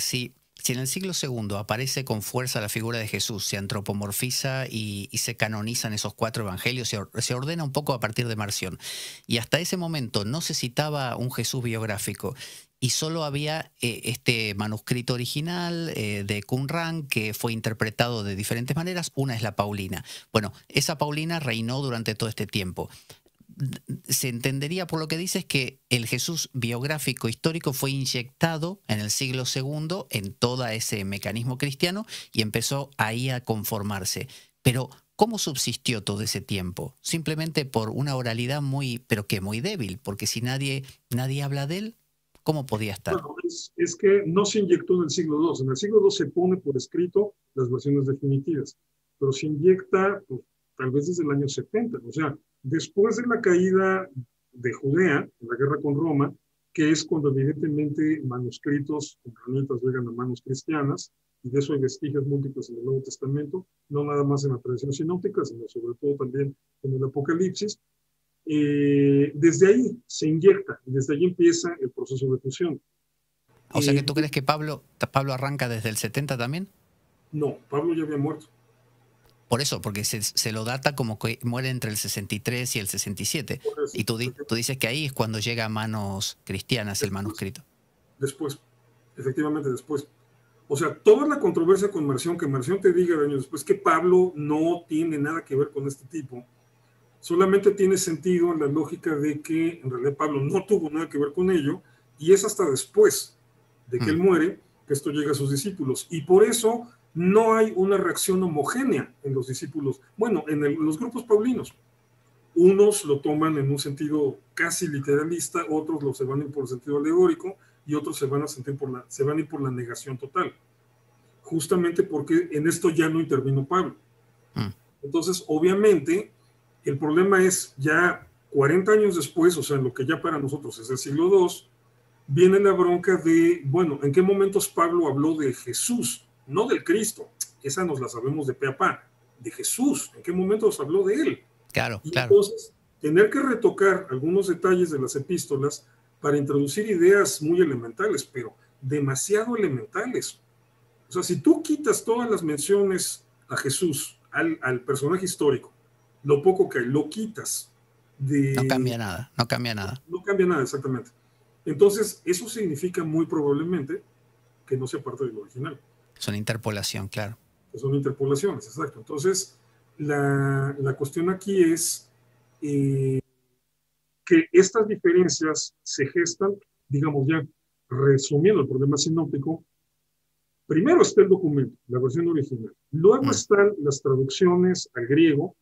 si en el siglo II aparece con fuerza la figura de Jesús, se antropomorfiza y, se canonizan esos cuatro evangelios, se, ordena un poco a partir de Marción, y hasta ese momento no se citaba un Jesús biográfico, y solo había eh, este manuscrito original eh, de Qumran que fue interpretado de diferentes maneras. Una es la Paulina. Bueno, esa Paulina reinó durante todo este tiempo se entendería por lo que dices que el Jesús biográfico histórico fue inyectado en el siglo II en todo ese mecanismo cristiano y empezó ahí a conformarse. Pero ¿cómo subsistió todo ese tiempo? Simplemente por una oralidad muy, pero que muy débil, porque si nadie, nadie habla de él, ¿cómo podía estar? es, que no se inyectó en el siglo II. En el siglo II se pone por escrito las versiones definitivas, pero se inyecta pues, tal vez desde el año 70. O sea, Después de la caída de Judea, en la guerra con Roma, que es cuando evidentemente manuscritos ucranitas llegan a manos cristianas, y de eso hay vestigios múltiples en el Nuevo Testamento, no nada más en la tradición sinóptica, sino sobre todo también en el Apocalipsis. Eh, desde ahí se inyecta, desde ahí empieza el proceso de fusión. O sea que tú crees que Pablo, Pablo arranca desde el 70 también? No, Pablo ya había muerto. Por eso, porque se, lo data como que muere entre el 63 y el 67. y tú, tú, dices que ahí es cuando llega a manos cristianas el manuscrito. Después, efectivamente después. O sea, toda la controversia con Marción, que Marción te diga años después que Pablo no tiene nada que ver con este tipo, solamente tiene sentido en la lógica de que en realidad Pablo no tuvo nada que ver con ello, y es hasta después de que él mm. muere que esto llega a sus discípulos. Y por eso no hay una reacción homogénea en los discípulos, bueno, en, los grupos paulinos. Unos lo toman en un sentido casi literalista, otros lo se van a ir por el sentido alegórico y otros se van a sentir por la, se van a ir por la negación total. Justamente porque en esto ya no intervino Pablo. Mm. Entonces, obviamente, el problema es ya 40 años después, o sea, en lo que ya para nosotros es el siglo II, viene la bronca de, bueno, ¿en qué momentos Pablo habló de Jesús? No del Cristo, esa nos la sabemos de pe a pa, de Jesús, en qué momento nos habló de él. Claro, y claro. Entonces, tener que retocar algunos detalles de las epístolas para introducir ideas muy elementales, pero demasiado elementales. O sea, si tú quitas todas las menciones a Jesús, al, al personaje histórico, lo poco que hay, lo quitas. De, no cambia nada, no cambia nada. No cambia nada, exactamente. Entonces, eso significa muy probablemente que no sea parte del original. Son interpolación, claro. Son interpolaciones, exacto. Entonces, la, la cuestión aquí es eh, que estas diferencias se gestan, digamos ya, resumiendo el problema sinóptico, primero está el documento, la versión original. Luego mm. están las traducciones al griego,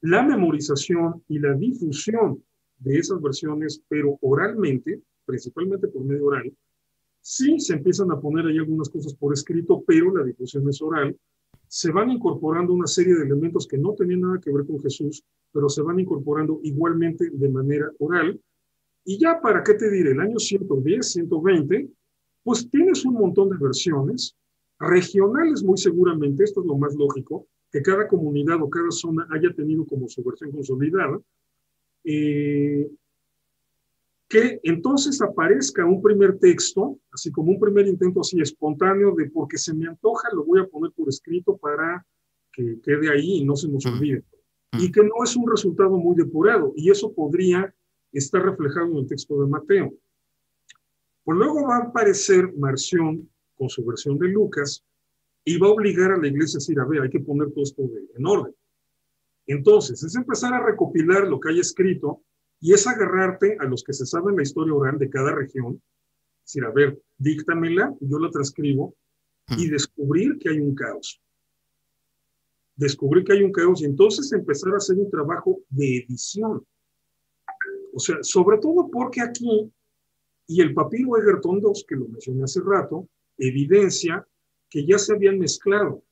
la memorización y la difusión de esas versiones, pero oralmente, principalmente por medio oral, Sí, se empiezan a poner ahí algunas cosas por escrito, pero la difusión es oral. Se van incorporando una serie de elementos que no tenían nada que ver con Jesús, pero se van incorporando igualmente de manera oral. Y ya, ¿para qué te diré? El año 110, 120, pues tienes un montón de versiones, regionales muy seguramente, esto es lo más lógico, que cada comunidad o cada zona haya tenido como su versión consolidada. Eh, que entonces aparezca un primer texto, así como un primer intento así espontáneo de porque se me antoja, lo voy a poner por escrito para que quede ahí y no se nos mm. olvide. Mm. Y que no es un resultado muy depurado, y eso podría estar reflejado en el texto de Mateo. Pues luego va a aparecer Marción con su versión de Lucas y va a obligar a la iglesia a decir, a ver, hay que poner todo esto en orden. Entonces, es empezar a recopilar lo que hay escrito y es agarrarte a los que se saben la historia oral de cada región, decir, a ver, díctamela, yo la transcribo, y descubrir que hay un caos. Descubrir que hay un caos y entonces empezar a hacer un trabajo de edición. O sea, sobre todo porque aquí, y el papiro Egerton II, que lo mencioné hace rato, evidencia que ya se habían mezclado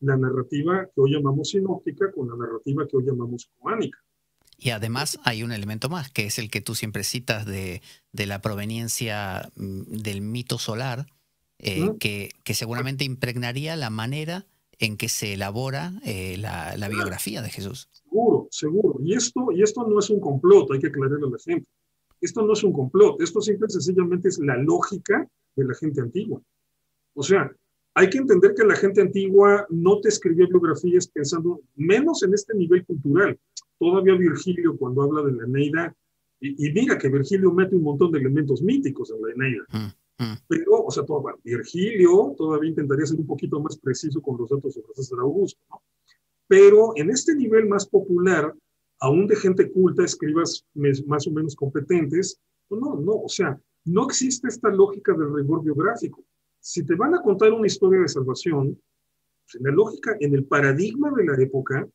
la narrativa que hoy llamamos sinóptica con la narrativa que hoy llamamos coánica. Y además hay un elemento más, que es el que tú siempre citas de, la proveniencia mm, del mito solar, eh, que, que, seguramente impregnaría la manera en que se elabora eh, la, biografía de Jesús. Seguro, seguro. Y esto, y esto no es un complot, hay que aclararle a la gente. Esto no es un complot, esto simple y sencillamente es la lógica de la gente antigua. O sea, hay que entender que la gente antigua no te escribía biografías pensando menos en este nivel cultural. Todavía Virgilio, cuando habla de la Eneida, y, mira que Virgilio mete un montón de elementos míticos en la Eneida. Mm, mm. Pero, o sea, Virgilio todavía intentaría ser un poquito más preciso con los datos sobre César Augusto, ¿no? Pero en este nivel más popular, aún de gente culta, escribas más o menos competentes, no, no, o sea, no existe esta lógica del rigor biográfico. Si te van a contar una historia de salvación, pues en la lógica, en el paradigma de la época,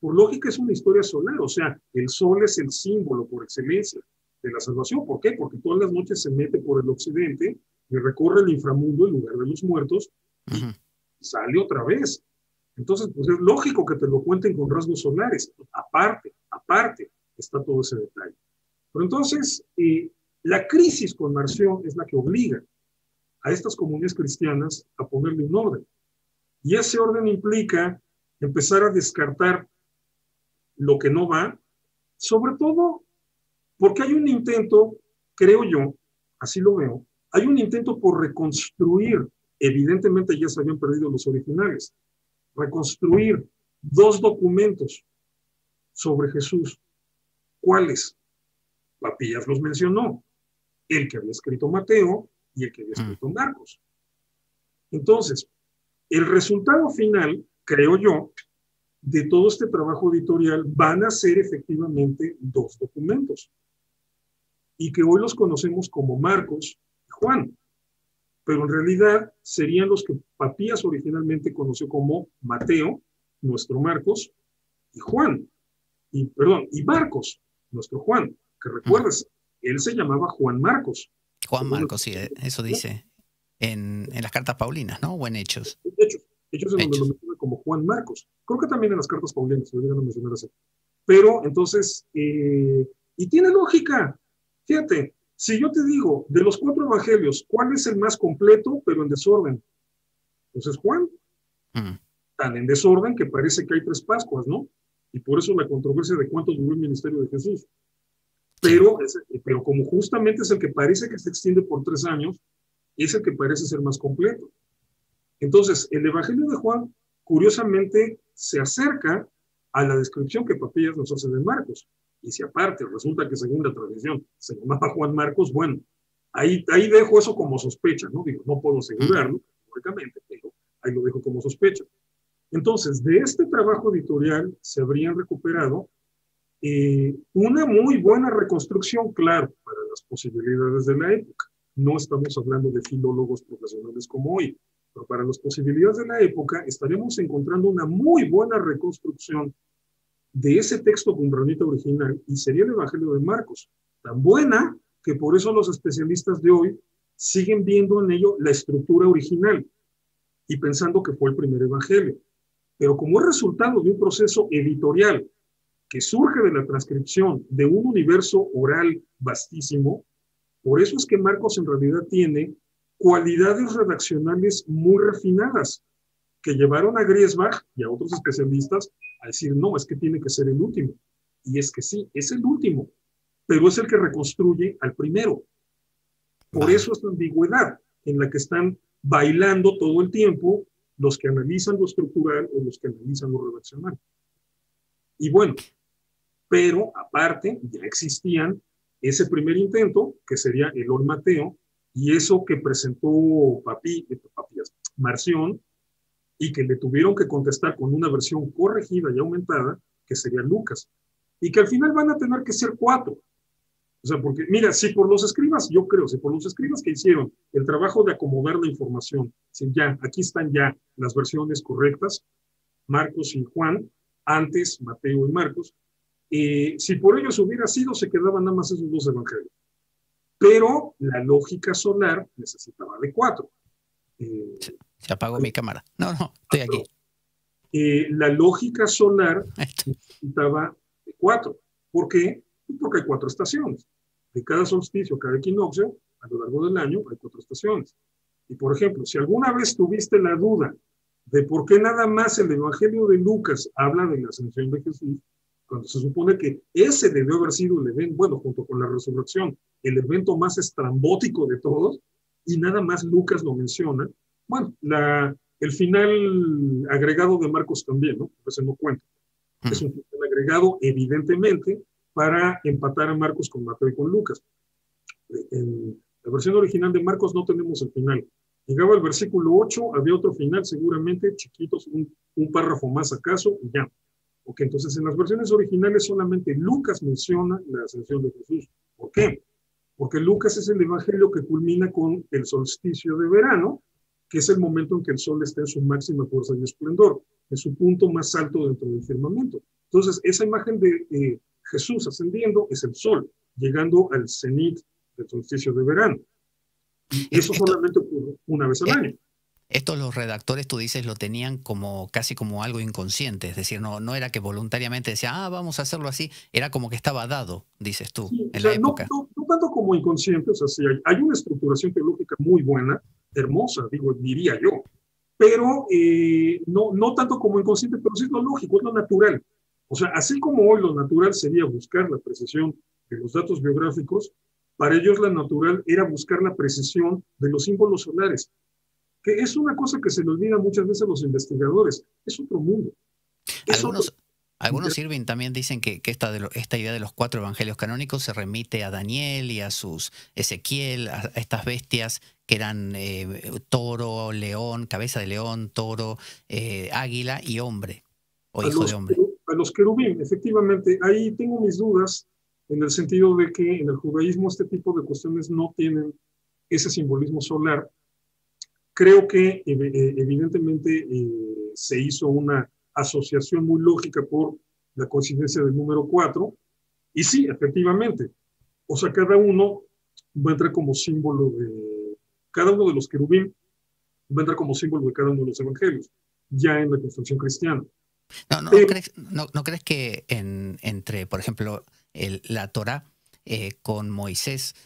por lógica es una historia solar, o sea, el sol es el símbolo por excelencia de la salvación. ¿Por qué? Porque todas las noches se mete por el occidente y recorre el inframundo, el lugar de los muertos, y sale otra vez. Entonces, pues es lógico que te lo cuenten con rasgos solares. Aparte, aparte, está todo ese detalle. Pero entonces, eh, la crisis con Marción es la que obliga a estas comunidades cristianas a ponerle un orden. Y ese orden implica empezar a descartar lo que no va, sobre todo porque hay un intento, creo yo, así lo veo, hay un intento por reconstruir, evidentemente ya se habían perdido los originales, reconstruir dos documentos sobre Jesús. ¿Cuáles? Papillas los mencionó, el que había escrito Mateo y el que había escrito mm. Marcos. Entonces, el resultado final, creo yo, de todo este trabajo editorial van a ser efectivamente dos documentos y que hoy los conocemos como Marcos y Juan, pero en realidad serían los que Papías originalmente conoció como Mateo, nuestro Marcos, y Juan, y perdón, y Marcos, nuestro Juan, que recuerdas, él se llamaba Juan Marcos. Juan Marcos, sí, eso dice en, las cartas Paulinas, ¿no? O en Hechos. Hechos, Hechos en donde lo menciona como Juan Marcos. Creo que también en las cartas Paulinas, se lo a mencionar así. Pero entonces, eh, y tiene lógica. Fíjate, si yo te digo, de los cuatro evangelios, ¿cuál es el más completo, pero en desorden? Entonces, Juan. Mm. Tan en desorden que parece que hay tres Pascuas, ¿no? Y por eso la controversia de cuánto duró el ministerio de Jesús. Pero, pero como justamente es el que parece que se extiende por tres años, es el que parece ser más completo. Entonces, el Evangelio de Juan, curiosamente, se acerca a la descripción que Papillas nos hace de Marcos. Y si aparte resulta que según la tradición se llamaba Juan Marcos, bueno, ahí, ahí dejo eso como sospecha, ¿no? Digo, no puedo asegurarlo, lógicamente, pero ahí lo dejo como sospecha. Entonces, de este trabajo editorial se habrían recuperado eh, una muy buena reconstrucción, claro, para las posibilidades de la época. No estamos hablando de filólogos profesionales como hoy, pero para las posibilidades de la época estaremos encontrando una muy buena reconstrucción de ese texto cumranita original y sería el Evangelio de Marcos, tan buena que por eso los especialistas de hoy siguen viendo en ello la estructura original y pensando que fue el primer Evangelio. Pero como es resultado de un proceso editorial que surge de la transcripción de un universo oral vastísimo, por eso es que Marcos en realidad tiene cualidades redaccionales muy refinadas que llevaron a Griesbach y a otros especialistas a decir, no, es que tiene que ser el último. Y es que sí, es el último, pero es el que reconstruye al primero. Por eso es la ambigüedad en la que están bailando todo el tiempo los que analizan lo estructural o los que analizan lo redaccional. Y bueno, pero aparte ya existían ese primer intento, que sería el Mateo, y eso que presentó Papi, Marción, y que le tuvieron que contestar con una versión corregida y aumentada, que sería Lucas, y que al final van a tener que ser cuatro. O sea, porque mira, si por los escribas, yo creo, si por los escribas que hicieron el trabajo de acomodar la información, si ya, aquí están ya las versiones correctas, Marcos y Juan, antes Mateo y Marcos, y si por ellos hubiera sido, se quedaban nada más esos dos evangelios. Pero la lógica solar necesitaba de cuatro. Eh, se apagó mi cámara. No, no, estoy aquí. Eh, la lógica solar necesitaba de cuatro. ¿Por qué? Porque hay cuatro estaciones. De cada solsticio, cada equinoccio, a lo largo del año hay cuatro estaciones. Y por ejemplo, si alguna vez tuviste la duda de por qué nada más el Evangelio de Lucas habla de la ascensión de Jesús, cuando se supone que ese debió haber sido el evento, bueno, junto con la resurrección, el evento más estrambótico de todos, y nada más Lucas lo menciona, Bueno, la, el final agregado de Marcos también, ¿no? Pues no cuenta. Es un final agregado, evidentemente, para empatar a Marcos con Mateo y con Lucas. En la versión original de Marcos no tenemos el final. Llegaba el versículo 8, había otro final, seguramente chiquitos, un, un párrafo más acaso, y ya. Ok, entonces en las versiones originales solamente Lucas menciona la ascensión de Jesús. ¿Por qué? Porque Lucas es el evangelio que culmina con el solsticio de verano, que es el momento en que el sol está en su máxima fuerza y esplendor, en su punto más alto dentro del firmamento. Entonces, esa imagen de eh, Jesús ascendiendo es el sol, llegando al cenit del solsticio de verano. Y eso solamente ocurre una vez al eh, año. Esto los redactores, tú dices, lo tenían como casi como algo inconsciente, es decir, no, no era que voluntariamente decía, ah, vamos a hacerlo así, era como que estaba dado, dices tú, en la época. No, tanto como inconsciente, o sea, sí, hay, hay, una estructuración teológica muy buena, hermosa, digo, diría yo, pero eh, no, no tanto como inconsciente, pero sí es lo lógico, es lo natural. O sea, así como hoy lo natural sería buscar la precisión de los datos biográficos, para ellos la natural era buscar la precisión de los símbolos solares que es una cosa que se le olvida muchas veces a los investigadores, es otro mundo. algunos, algunos Irving también dicen que, esta, de esta idea de los cuatro evangelios canónicos se remite a Daniel y a sus Ezequiel, a, estas bestias que eran eh, toro, león, cabeza de león, toro, eh, águila y hombre, o hijo de hombre. A los querubín, efectivamente, ahí tengo mis dudas en el sentido de que en el judaísmo este tipo de cuestiones no tienen ese simbolismo solar, Creo que eh, evidentemente eh, se hizo una asociación muy lógica por la coincidencia del número 4. Y sí, efectivamente, o sea, cada uno va a entrar como símbolo de, cada uno de los querubín va a entrar como símbolo de cada uno de los evangelios, ya en la construcción cristiana. No, no, crees, no, crees, que en, entre, por ejemplo, el, la Torah eh, con Moisés,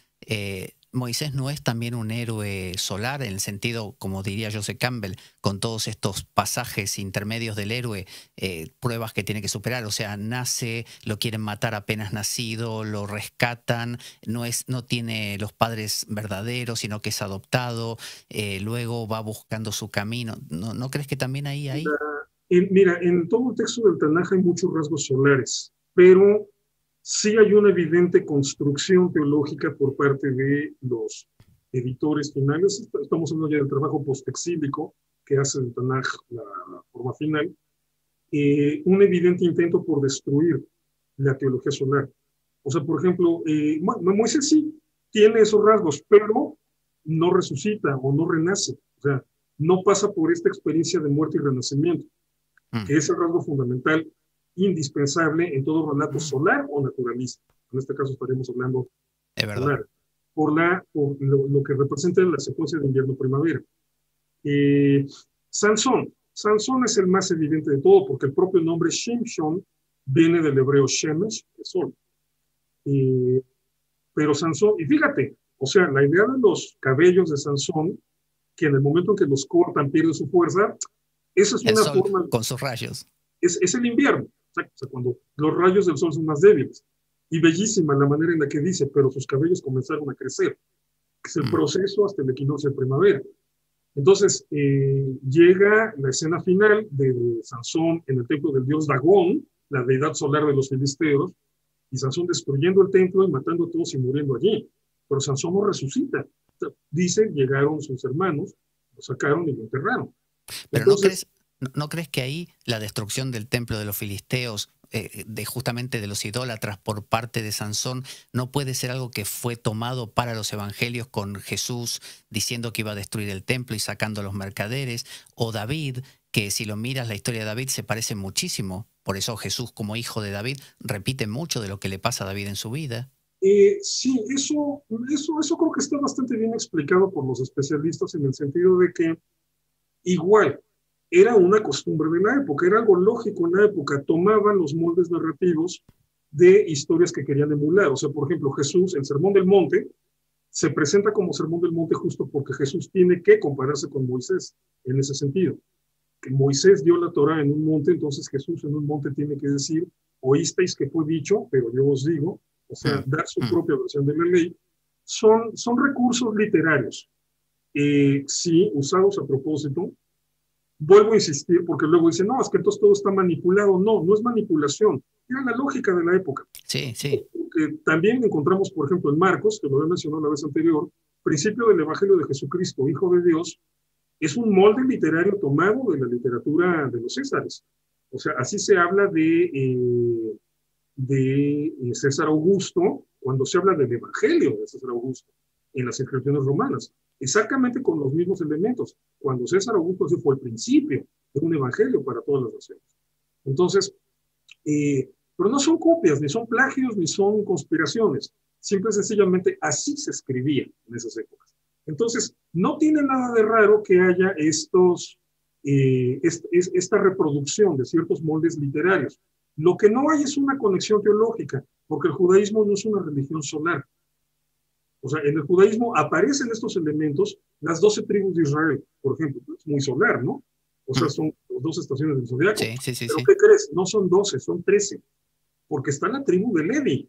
Moisés no es también un héroe solar, en el sentido, como diría Joseph Campbell, con todos estos pasajes intermedios del héroe, eh, pruebas que tiene que superar. O sea, nace, lo quieren matar apenas nacido, lo rescatan, no, es, no tiene los padres verdaderos, sino que es adoptado, eh, luego va buscando su camino. ¿No, ¿No, crees que también ahí hay? Mira, en todo el texto del Tanaj hay muchos rasgos solares, pero sí hay una evidente construcción teológica por parte de los editores finales. Estamos hablando ya del trabajo postexílico que hace el Tanaj la forma final. Eh, un evidente intento por destruir la teología solar. O sea, por ejemplo, eh, Moisés sí tiene esos rasgos, pero no resucita o no renace. O sea, no pasa por esta experiencia de muerte y renacimiento, mm. que es el rasgo fundamental indispensable en todo relato solar o naturalista. En este caso estaremos hablando de solar, por, la, por lo, que representa la secuencia de invierno-primavera. Eh, Sansón. Sansón es el más evidente de todo porque el propio nombre Shimshon viene del hebreo Shemesh, el sol. Eh, pero Sansón, y fíjate, o sea, la idea de los cabellos de Sansón, que en el momento en que los cortan pierde su fuerza, esa es una forma... Con sus rayos. Es, es el invierno cuando los rayos del sol son más débiles. Y bellísima la manera en la que dice, pero sus cabellos comenzaron a crecer. Es el mm. proceso hasta el equinoccio de primavera. Entonces, eh, llega la escena final de Sansón en el templo del dios Dagón, la deidad solar de los filisteos, y Sansón destruyendo el templo y matando a todos y muriendo allí. Pero Sansón no resucita. Dice, llegaron sus hermanos, lo sacaron y lo enterraron. Pero no crees, ¿No crees que ahí la destrucción del templo de los filisteos, eh, de justamente de los idólatras por parte de Sansón, no puede ser algo que fue tomado para los evangelios con Jesús diciendo que iba a destruir el templo y sacando a los mercaderes? O David, que si lo miras la historia de David se parece muchísimo. Por eso Jesús como hijo de David repite mucho de lo que le pasa a David en su vida. Eh, sí, eso, eso, eso creo que está bastante bien explicado por los especialistas en el sentido de que igual era una costumbre de la época, era algo lógico en la época, tomaban los moldes narrativos de historias que querían emular. O sea, por ejemplo, Jesús, el Sermón del Monte, se presenta como Sermón del Monte justo porque Jesús tiene que compararse con Moisés en ese sentido. Que Moisés dio la Torah en un monte, entonces Jesús en un monte tiene que decir, oísteis que fue dicho, pero yo os digo, o sea, mm, dar su mm. propia versión de la ley, son, son recursos literarios eh, sí, usados a propósito. Vuelvo a insistir porque luego dicen, no, es que entonces todo está manipulado. No, no es manipulación. Era la lógica de la época. Sí, sí. también encontramos, por ejemplo, en Marcos, que lo había mencionado la vez anterior, principio del Evangelio de Jesucristo, Hijo de Dios, es un molde literario tomado de la literatura de los Césares. O sea, así se habla de, eh, de eh, César Augusto cuando se habla del Evangelio de César Augusto en las inscripciones romanas, exactamente con los mismos elementos. Cuando César Augusto se fue el principio de un evangelio para todas las naciones. Entonces, eh, pero no son copias, ni son plagios, ni son conspiraciones. Simple y sencillamente así se escribía en esas épocas. Entonces, no tiene nada de raro que haya estos, eh, esta reproducción de ciertos moldes literarios. Lo que no hay es una conexión teológica, porque el judaísmo no es una religión solar. O sea, en el judaísmo aparecen estos elementos, las doce tribus de Israel, por ejemplo, es muy solar, ¿no? O sea, son dos estaciones del zodiaco. Sí, sí, sí. ¿Pero qué crees? No son doce, son trece, porque está la tribu de Levi,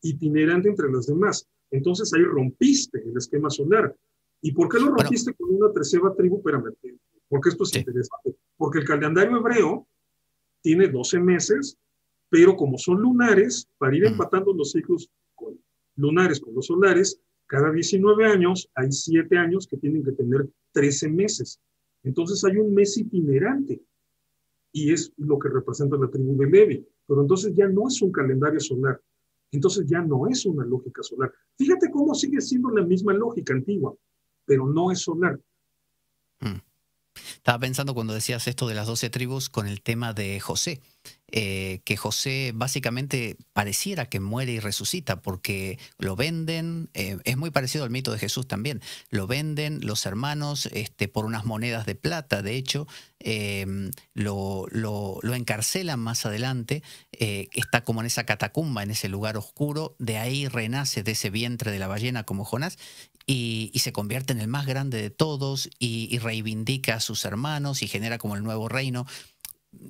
itinerante entre las demás. Entonces ahí rompiste el esquema solar. ¿Y por qué lo rompiste con una treceava tribu? Espérame, porque esto es interesante. Porque el calendario hebreo tiene 12 meses, pero como son lunares, para ir empatando los ciclos con lunares con los solares, cada 19 años hay 7 años que tienen que tener 13 meses. Entonces hay un mes itinerante y es lo que representa la tribu de Levi. Pero entonces ya no es un calendario solar, entonces ya no es una lógica solar. Fíjate cómo sigue siendo la misma lógica antigua, pero no es solar. Hmm. Estaba pensando cuando decías esto de las doce tribus con el tema de José. Eh, que José básicamente pareciera que muere y resucita porque lo venden, eh, es muy parecido al mito de Jesús también, lo venden los hermanos este, por unas monedas de plata, de hecho, em, lo, lo, encarcelan más adelante, eh, está como en esa catacumba, en ese lugar oscuro, de ahí renace de ese vientre de la ballena como Jonás y, se convierte en el más grande de todos y, reivindica a sus hermanos y genera como el nuevo reino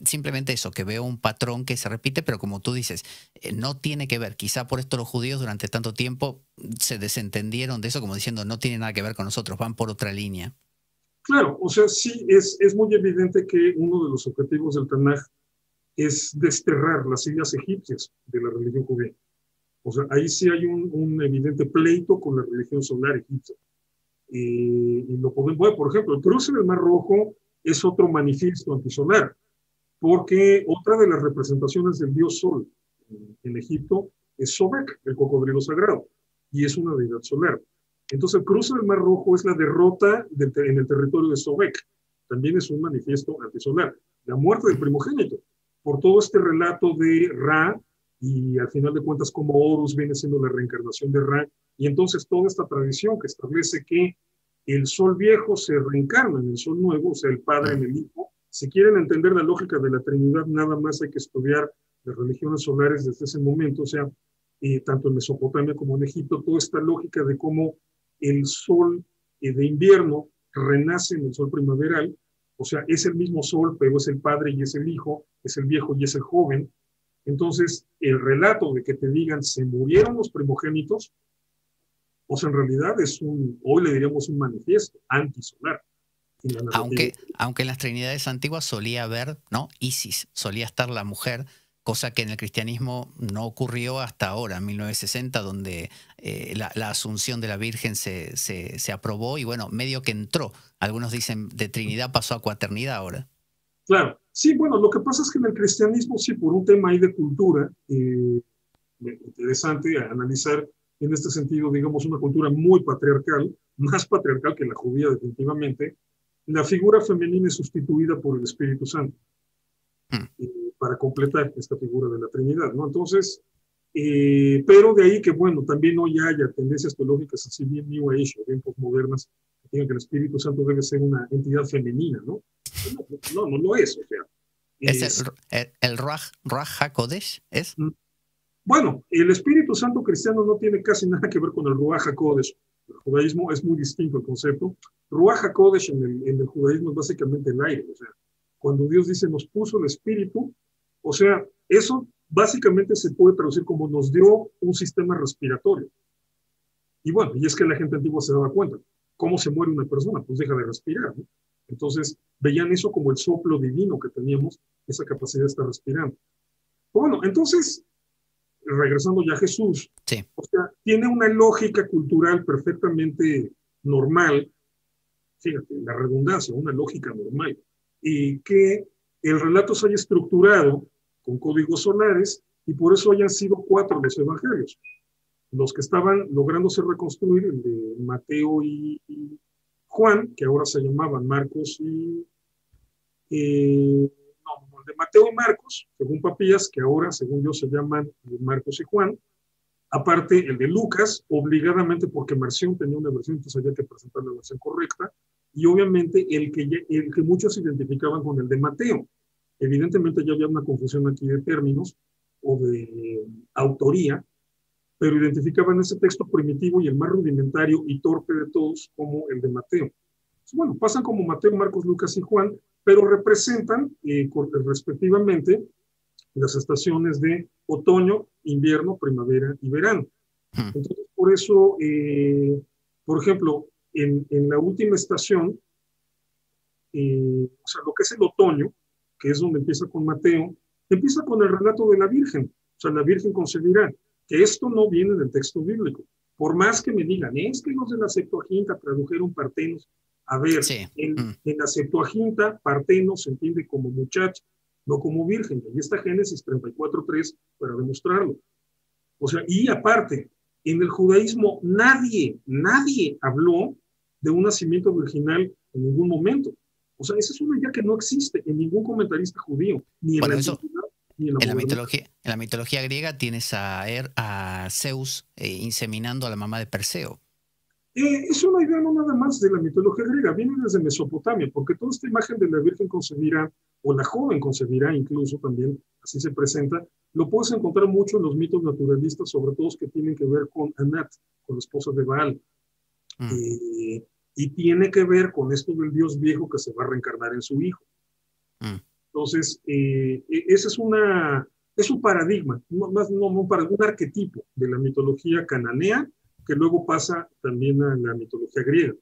simplemente eso, que veo un patrón que se repite, pero como tú dices, eh, no tiene que ver. Quizá por esto los judíos durante tanto tiempo se desentendieron de eso, como diciendo, no tiene nada que ver con nosotros, van por otra línea. Claro, o sea, sí, es, es muy evidente que uno de los objetivos del Tanaj es desterrar las ideas egipcias de la religión judía. O sea, ahí sí hay un, un evidente pleito con la religión solar egipcia. Y, y lo podemos por ejemplo, el cruce del Mar Rojo es otro manifiesto antisolar porque otra de las representaciones del dios Sol en Egipto es Sobek, el cocodrilo sagrado, y es una deidad solar. Entonces, el cruce del Mar Rojo es la derrota en el territorio de Sobek. También es un manifiesto antisolar. La muerte del primogénito. Por todo este relato de Ra, y al final de cuentas, como Horus viene siendo la reencarnación de Ra, y entonces toda esta tradición que establece que el sol viejo se reencarna en el sol nuevo, o sea, el padre en el hijo, si quieren entender la lógica de la Trinidad, nada más hay que estudiar las religiones solares desde ese momento, o sea, eh, tanto en Mesopotamia como en Egipto, toda esta lógica de cómo el sol eh, de invierno renace en el sol primaveral, o sea, es el mismo sol, pero es el padre y es el hijo, es el viejo y es el joven. Entonces, el relato de que te digan se murieron los primogénitos, sea, en realidad es un, hoy le diríamos un manifiesto antisolar. Aunque, aunque en las Trinidades antiguas solía haber, ¿no? Isis, solía estar la mujer, cosa que en el cristianismo no ocurrió hasta ahora, en 1960, donde eh, la, asunción de la Virgen se, se, aprobó y bueno, medio que entró. Algunos dicen de Trinidad pasó a cuaternidad ahora. Claro, sí, bueno, lo que pasa es que en el cristianismo, sí, por un tema ahí de cultura, eh, interesante analizar en este sentido, digamos, una cultura muy patriarcal, más patriarcal que la judía definitivamente, la figura femenina es sustituida por el Espíritu Santo hmm. eh, para completar esta figura de la Trinidad, ¿no? Entonces, eh, pero de ahí que, bueno, también hoy haya tendencias teológicas así bien New Age o bien postmodernas digan que el Espíritu Santo debe ser una entidad femenina, ¿no? No, no, no, es, o sea. ¿Es, el, el, Ruach, HaKodesh? ¿Es? Mm. Bueno, el Espíritu Santo cristiano no tiene casi nada que ver con el Ruach HaKodesh. El judaísmo es muy distinto el concepto. Ruach HaKodesh en el, en el judaísmo es básicamente el aire. O sea, cuando Dios dice nos puso el espíritu, o sea, eso básicamente se puede traducir como nos dio un sistema respiratorio. Y bueno, y es que la gente antigua se daba cuenta. ¿Cómo se muere una persona? Pues deja de respirar. ¿no? Entonces, veían eso como el soplo divino que teníamos, esa capacidad de estar respirando. Bueno, entonces, regresando ya a Jesús, o sea, tiene una lógica cultural perfectamente normal, fíjate, la redundancia, una lógica normal, y que el relato se haya estructurado con códigos solares y por eso hayan sido cuatro los evangelios. Los que estaban lográndose reconstruir, el de Mateo y, Juan, que ahora se llamaban Marcos y... no, el de Mateo y Marcos, según Papías, que ahora, según yo, se llaman Marcos y Juan. Aparte, el de Lucas, obligadamente porque Marción tenía una versión, entonces había que presentar la versión correcta. Y obviamente el que, el que muchos identificaban con el de Mateo. Evidentemente ya había una confusión aquí de términos o de autoría, pero identificaban ese texto primitivo y el más rudimentario y torpe de todos como el de Mateo. bueno, pasan como Mateo, Marcos, Lucas y Juan, pero representan eh, respectivamente las estaciones de otoño, invierno, primavera y verano. Hmm. Entonces, por eso, eh, por ejemplo, en, en, la última estación, eh, o sea, lo que es el otoño, que es donde empieza con Mateo, empieza con el relato de la Virgen, o sea, la Virgen concebirá que esto no viene del texto bíblico. Por más que me digan, es que los de la Septuaginta tradujeron partenos. A ver, en, mm. en, la Septuaginta, partenos se entiende como muchacha, no como virgen. Y está Génesis 34.3 para demostrarlo. O sea, y aparte, en el judaísmo nadie, nadie habló de un nacimiento virginal en ningún momento. O sea, esa es una idea que no existe en ningún comentarista judío, ni en la en, la mitología, en la mitología griega tienes a, er, a Zeus eh, inseminando a la mamá de Perseo. Eh, es una idea no nada más de la mitología griega, viene desde Mesopotamia, porque toda esta imagen de la Virgen concebirá, o la joven concebirá incluso también, así se presenta, lo puedes encontrar mucho en los mitos naturalistas, sobre todo los que tienen que ver con Anat, con la esposa de Baal. Mm. Eh, y tiene que ver con esto del dios viejo que se va a reencarnar en su hijo. Mm. Entonces, eh, e, ese es, una, es un paradigma, más no, un, un arquetipo de la mitología cananea que luego pasa también a la mitología griega.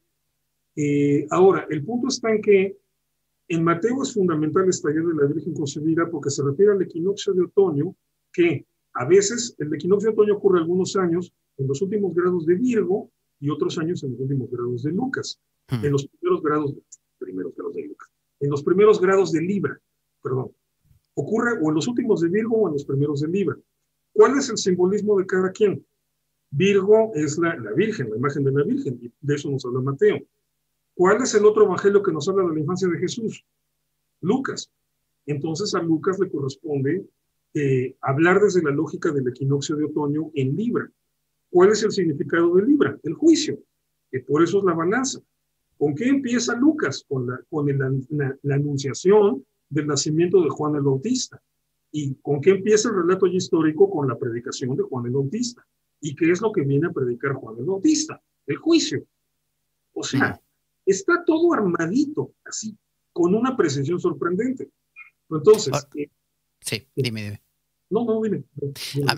Eh, ahora, el punto está en que en Mateo es fundamental esta idea de la Virgen concebida porque se refiere al equinoccio de otoño, que a veces el equinoccio de otoño ocurre algunos años en los últimos grados de Virgo y otros años en los últimos grados de Lucas, hmm. en los primeros grados, primeros grados de Lucas, en los primeros grados de Libra perdón, ocurre o en los últimos de Virgo o en los primeros de Libra. ¿Cuál es el simbolismo de cada quien? Virgo es la, la, Virgen, la imagen de la Virgen, y de eso nos habla Mateo. ¿Cuál es el otro evangelio que nos habla de la infancia de Jesús? Lucas. Entonces a Lucas le corresponde eh, hablar desde la lógica del equinoccio de otoño en Libra. ¿Cuál es el significado de Libra? El juicio, que por eso es la balanza. ¿Con qué empieza Lucas? Con la, con la anunciación del nacimiento de Juan el Bautista. ¿Y con qué empieza el relato histórico? Con la predicación de Juan el Bautista. ¿Y qué es lo que viene a predicar Juan el Bautista? El juicio. O sea, está todo armadito, así, con una precisión sorprendente. Entonces... Ah, eh, sí, dime, dime. No, no, dime.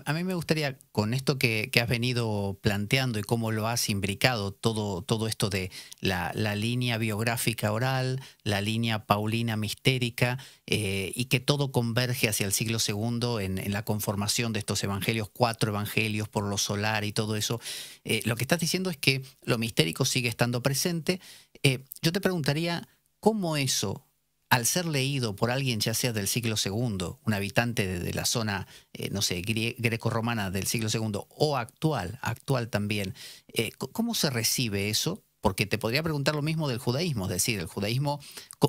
A, mí me gustaría, con esto que, has venido planteando y cómo lo has imbricado, todo, todo esto de la, línea biográfica oral, la línea paulina mistérica, eh, y que todo converge hacia el siglo II en, la conformación de estos evangelios, cuatro evangelios por lo solar y todo eso. Eh, lo que estás diciendo es que lo mistérico sigue estando presente. Eh, yo te preguntaría, ¿cómo eso al ser leído por alguien ya sea del siglo II, un habitante de, la zona, eh, no sé, greco-romana del siglo II o actual, actual también, eh, ¿cómo se recibe eso? Porque te podría preguntar lo mismo del judaísmo, es decir, el judaísmo,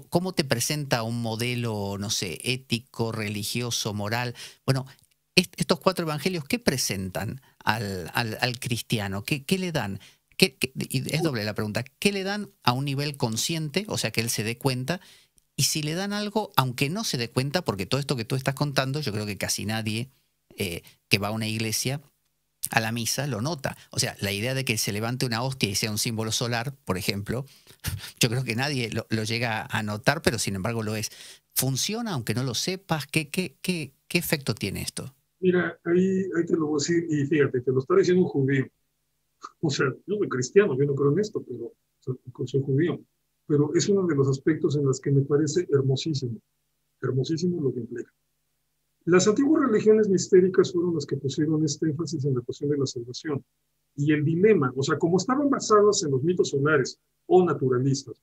¿cómo te presenta un modelo, no sé, ético, religioso, moral? Bueno, estos cuatro evangelios, ¿qué presentan al, cristiano? ¿Qué, le dan? y es doble la pregunta, ¿qué le dan a un nivel consciente, o sea, que él se dé cuenta? Y si le dan algo, aunque no se dé cuenta, porque todo esto que tú estás contando, yo creo que casi nadie eh, que va a una iglesia a la misa lo nota. O sea, la idea de que se levante una hostia y sea un símbolo solar, por ejemplo, yo creo que nadie lo, llega a notar, pero sin embargo lo es. ¿Funciona aunque no lo sepas? ¿Qué, qué, qué, qué efecto tiene esto? Mira, ahí, ahí, te lo voy a decir, y fíjate, te lo está diciendo un judío. O sea, yo soy cristiano, yo no creo en esto, pero soy judío, pero es uno de los aspectos en los que me parece hermosísimo, hermosísimo lo que implica. Las antiguas religiones mistéricas fueron las que pusieron este énfasis en la cuestión de la salvación. Y el dilema, o sea, como estaban basadas en los mitos solares o naturalistas,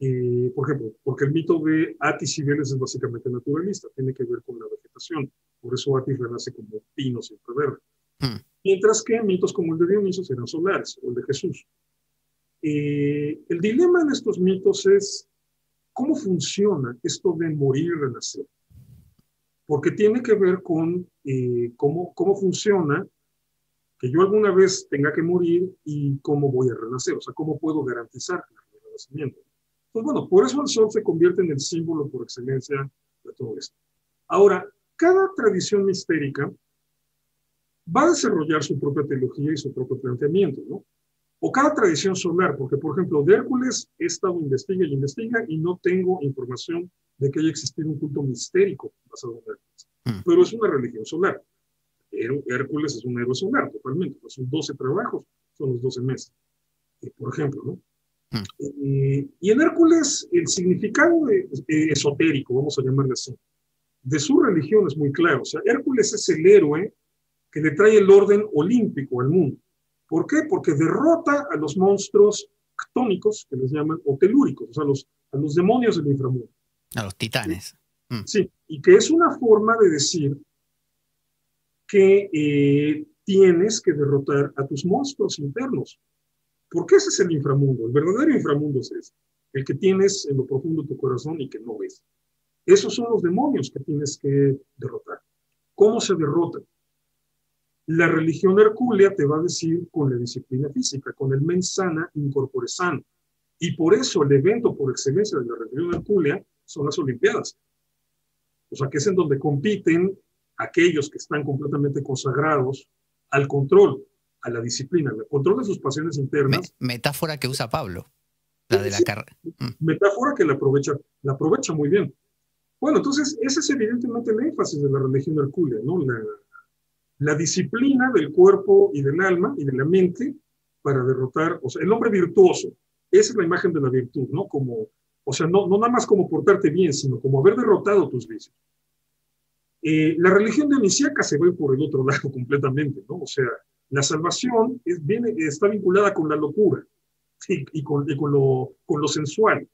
eh, por ejemplo, porque el mito de Atis y Vélez es básicamente naturalista, tiene que ver con la vegetación, por eso Atis renace como pino siempre verde. Hmm. Mientras que mitos como el de Dioniso serán solares, o el de Jesús. Eh, el dilema en estos mitos es cómo funciona esto de morir y renacer. Porque tiene que ver con eh, cómo, cómo funciona que yo alguna vez tenga que morir y cómo voy a renacer, o sea, cómo puedo garantizar el renacimiento. Pues bueno, por eso el sol se convierte en el símbolo por excelencia de todo esto. Ahora, cada tradición mistérica va a desarrollar su propia teología y su propio planteamiento, ¿no? O cada tradición solar, porque por ejemplo, de Hércules he estado investiga y investiga y no tengo información de que haya existido un culto mistérico basado en Hércules. Hmm. Pero es una religión solar. Hércules es un héroe solar, totalmente. Pues son 12 trabajos, son los 12 meses, eh, por ejemplo, ¿no? Hmm. Eh, y en Hércules el significado eh, esotérico, vamos a llamarle así, de su religión es muy claro. O sea, Hércules es el héroe que le trae el orden olímpico al mundo. ¿Por qué? Porque derrota a los monstruos ctónicos, que les llaman, o telúricos, o sea, los, a los demonios del inframundo. A los titanes. Mm. Sí, y que es una forma de decir que eh, tienes que derrotar a tus monstruos internos. Porque ese es el inframundo. El verdadero inframundo es ese, el que tienes en lo profundo de tu corazón y que no ves. Esos son los demonios que tienes que derrotar. ¿Cómo se derrotan? La religión hercúlea te va a decir con la disciplina física, con el mensana incorpore sano. Y por eso el evento por excelencia de la religión hercúlea son las Olimpiadas. O sea, que es en donde compiten aquellos que están completamente consagrados al control, a la disciplina, al control de sus pasiones internas. metáfora que usa Pablo, la de la carrera. Mm. Metáfora que la aprovecha, la aprovecha muy bien. Bueno, entonces ese es evidentemente el énfasis de la religión hercúlea, ¿no? La, la disciplina del cuerpo y del alma y de la mente para derrotar, o sea, el hombre virtuoso, esa es la imagen de la virtud, ¿no? Como, o sea, no, no nada más como portarte bien, sino como haber derrotado tus vicios. Eh, la religión dionisíaca se ve por el otro lado completamente, ¿no? O sea, la salvación es, viene, está vinculada con la locura y, con, con, lo, con lo sensual.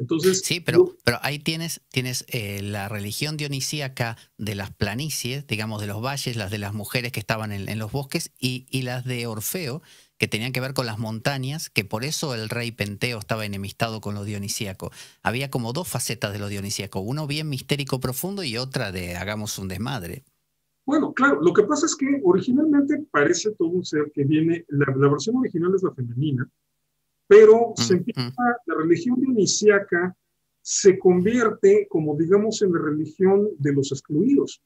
Entonces, sí, pero, pero ahí tienes, tienes eh, la religión dionisíaca de las planicies, digamos, de los valles, las de las mujeres que estaban en, los bosques, y, las de Orfeo, que tenían que ver con las montañas, que por eso el rey Penteo estaba enemistado con lo dionisíaco. Había como dos facetas de lo dionisíaco, uno bien mistérico profundo y otra de hagamos un desmadre. Bueno, claro, lo que pasa es que originalmente parece todo un ser que viene, la, la versión original es la femenina, pero se empieza, la religión dionisíaca se convierte como digamos en la religión de los excluidos.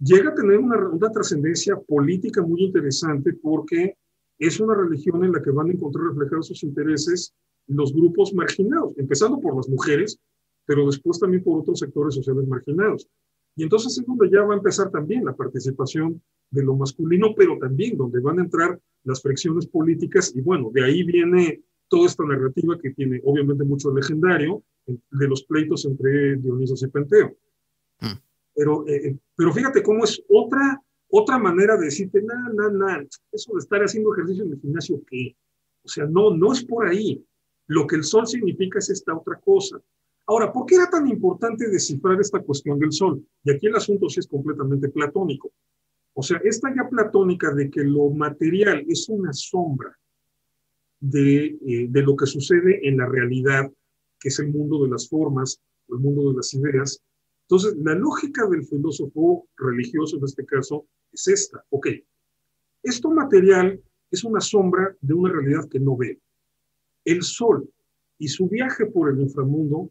Llega a tener una, una trascendencia política muy interesante porque es una religión en la que van a encontrar reflejados sus intereses los grupos marginados, empezando por las mujeres, pero después también por otros sectores sociales marginados. Y entonces es donde ya va a empezar también la participación de lo masculino, pero también donde van a entrar las fricciones políticas y bueno, de ahí viene toda esta narrativa que tiene obviamente mucho legendario de los pleitos entre Dioniso y Penteo. Mm. Pero, eh, eh, pero fíjate cómo es otra, otra manera de decirte, nada, nada, nada, eso de estar haciendo ejercicio en el gimnasio, ¿qué? O sea, no, no es por ahí. Lo que el sol significa es esta otra cosa. Ahora, ¿por qué era tan importante descifrar esta cuestión del sol? Y aquí el asunto sí es completamente platónico. O sea, esta ya platónica de que lo material es una sombra de, eh, de, lo que sucede en la realidad, que es el mundo de las formas, el mundo de las ideas. Entonces, la lógica del filósofo religioso en este caso es esta. Ok, esto material es una sombra de una realidad que no ve. El sol y su viaje por el inframundo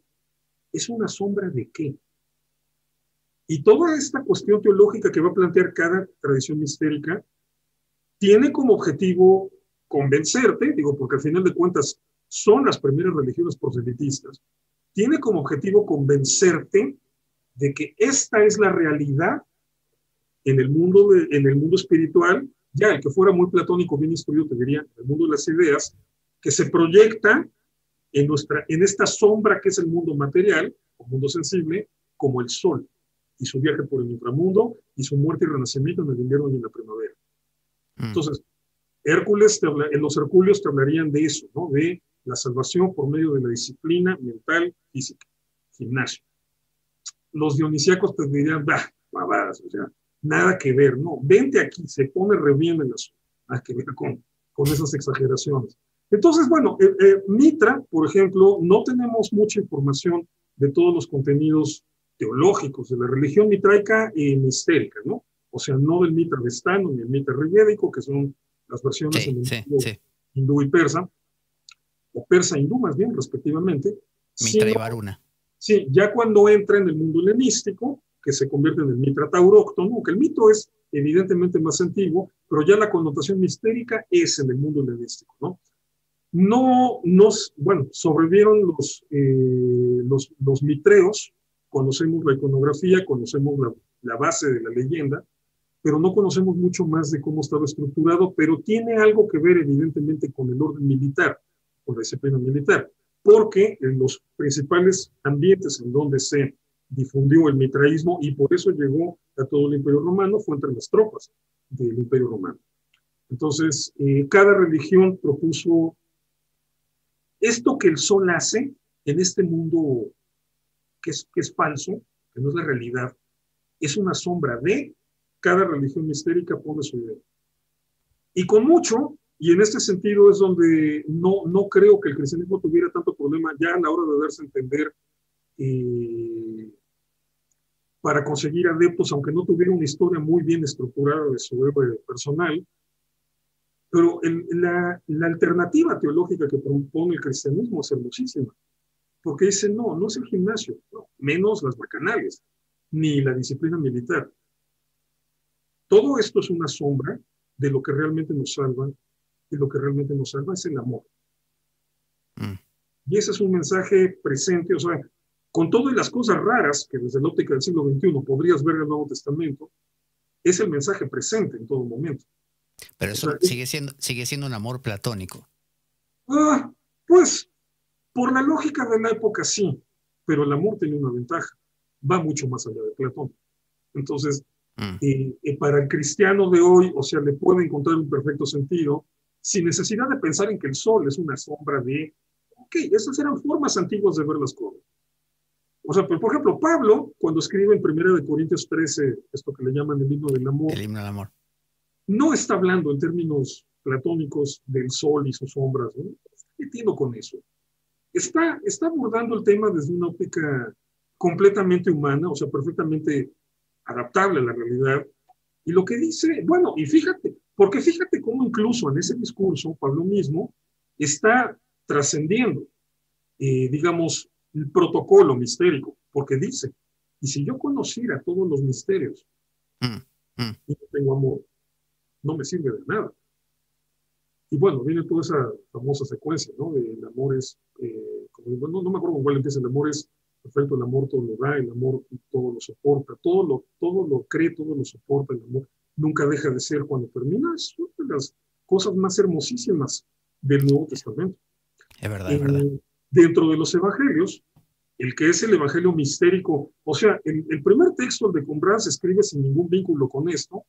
es una sombra de qué? Y toda esta cuestión teológica que va a plantear cada tradición mistérica tiene como objetivo convencerte, digo, porque al final de cuentas son las primeras religiones proselitistas, tiene como objetivo convencerte de que esta es la realidad en el mundo, en el mundo espiritual, ya el que fuera muy platónico, bien instruido, te diría, en el mundo de las ideas, que se proyecta en, nuestra, en esta sombra que es el mundo material, o mundo sensible, como el sol, y su viaje por el inframundo, y su muerte y renacimiento en el invierno y en la primavera. Mm. Entonces, Hércules, en los Herculeos te hablarían de eso, ¿no? De la salvación por medio de la disciplina mental, física, gimnasio. Los dionisíacos te dirían, bah, o sea, nada que ver, no, vente aquí, se pone re bien el asunto, nada que ver con, con esas exageraciones. Entonces, bueno, eh, eh, Mitra, por ejemplo, no tenemos mucha información de todos los contenidos teológicos de la religión mitraica y mistérica, ¿no? O sea, no del Mitra vestano ni el Mitra rivédico, que son las versiones en hindú, y persa, o persa hindú más bien, respectivamente. Mitra y Varuna. Sí, ya cuando entra en el mundo helenístico, que se convierte en el Mitra tauróctono, que el mito es evidentemente más antiguo, pero ya la connotación mistérica es en el mundo helenístico, ¿no? No nos, bueno, sobrevivieron los, eh, los, los, mitreos, conocemos la iconografía, conocemos la, base de la leyenda, pero no conocemos mucho más de cómo estaba estructurado, pero tiene algo que ver evidentemente con el orden militar, con la disciplina militar, porque en los principales ambientes en donde se difundió el mitraísmo y por eso llegó a todo el imperio romano fue entre las tropas del imperio romano. Entonces, eh, cada religión propuso esto que el sol hace en este mundo que es, que es falso, que no es la realidad, es una sombra de cada religión mistérica pone su idea. Y con mucho, y en este sentido es donde no, no creo que el cristianismo tuviera tanto problema ya a la hora de darse a entender eh, para conseguir adeptos, aunque no tuviera una historia muy bien estructurada de su héroe personal, pero la, alternativa teológica que propone el cristianismo es hermosísima, porque dice, no, no es el gimnasio, menos las bacanales, ni la disciplina militar. Todo esto es una sombra de lo que realmente nos salva, y lo que realmente nos salva es el amor. Mm. Y ese es un mensaje presente, o sea, con todas las cosas raras que desde la óptica del siglo XXI podrías ver en el Nuevo Testamento, es el mensaje presente en todo momento. Pero eso sigue, siendo, sigue siendo un amor platónico. Ah, pues, por la lógica de la época sí, pero el amor tiene una ventaja, va mucho más allá de Platón. Entonces, mm. eh, eh, para el cristiano de hoy, o sea, le puede encontrar un perfecto sentido, sin necesidad de pensar en que el sol es una sombra de, ok, esas eran formas antiguas de ver las cosas. O sea, por ejemplo, Pablo, cuando escribe en 1 Corintios 13, esto que le llaman el himno del amor, el himno del amor no está hablando en términos platónicos del sol y sus sombras, ¿no? Está con eso. Está, está abordando el tema desde una óptica completamente humana, o sea, perfectamente adaptable a la realidad. Y lo que dice, bueno, y fíjate, porque fíjate cómo incluso en ese discurso Pablo mismo está trascendiendo, eh, digamos, el protocolo mistérico, porque dice, y si yo conociera todos los misterios mm, mm. y no tengo amor, no me sirve de nada. Y bueno, viene toda esa famosa secuencia, ¿no? De el amor es, eh, como, no, no, me acuerdo cuál empieza, el amor es perfecto, el amor todo lo da, el amor todo lo soporta, todo lo, todo lo cree, todo lo soporta, el amor nunca deja de ser cuando termina, es una de las cosas más hermosísimas del Nuevo Testamento. Es verdad, es verdad. Dentro de los evangelios, el que es el evangelio mistérico, o sea, el, el primer texto, el de Cumbrán, se escribe sin ningún vínculo con esto,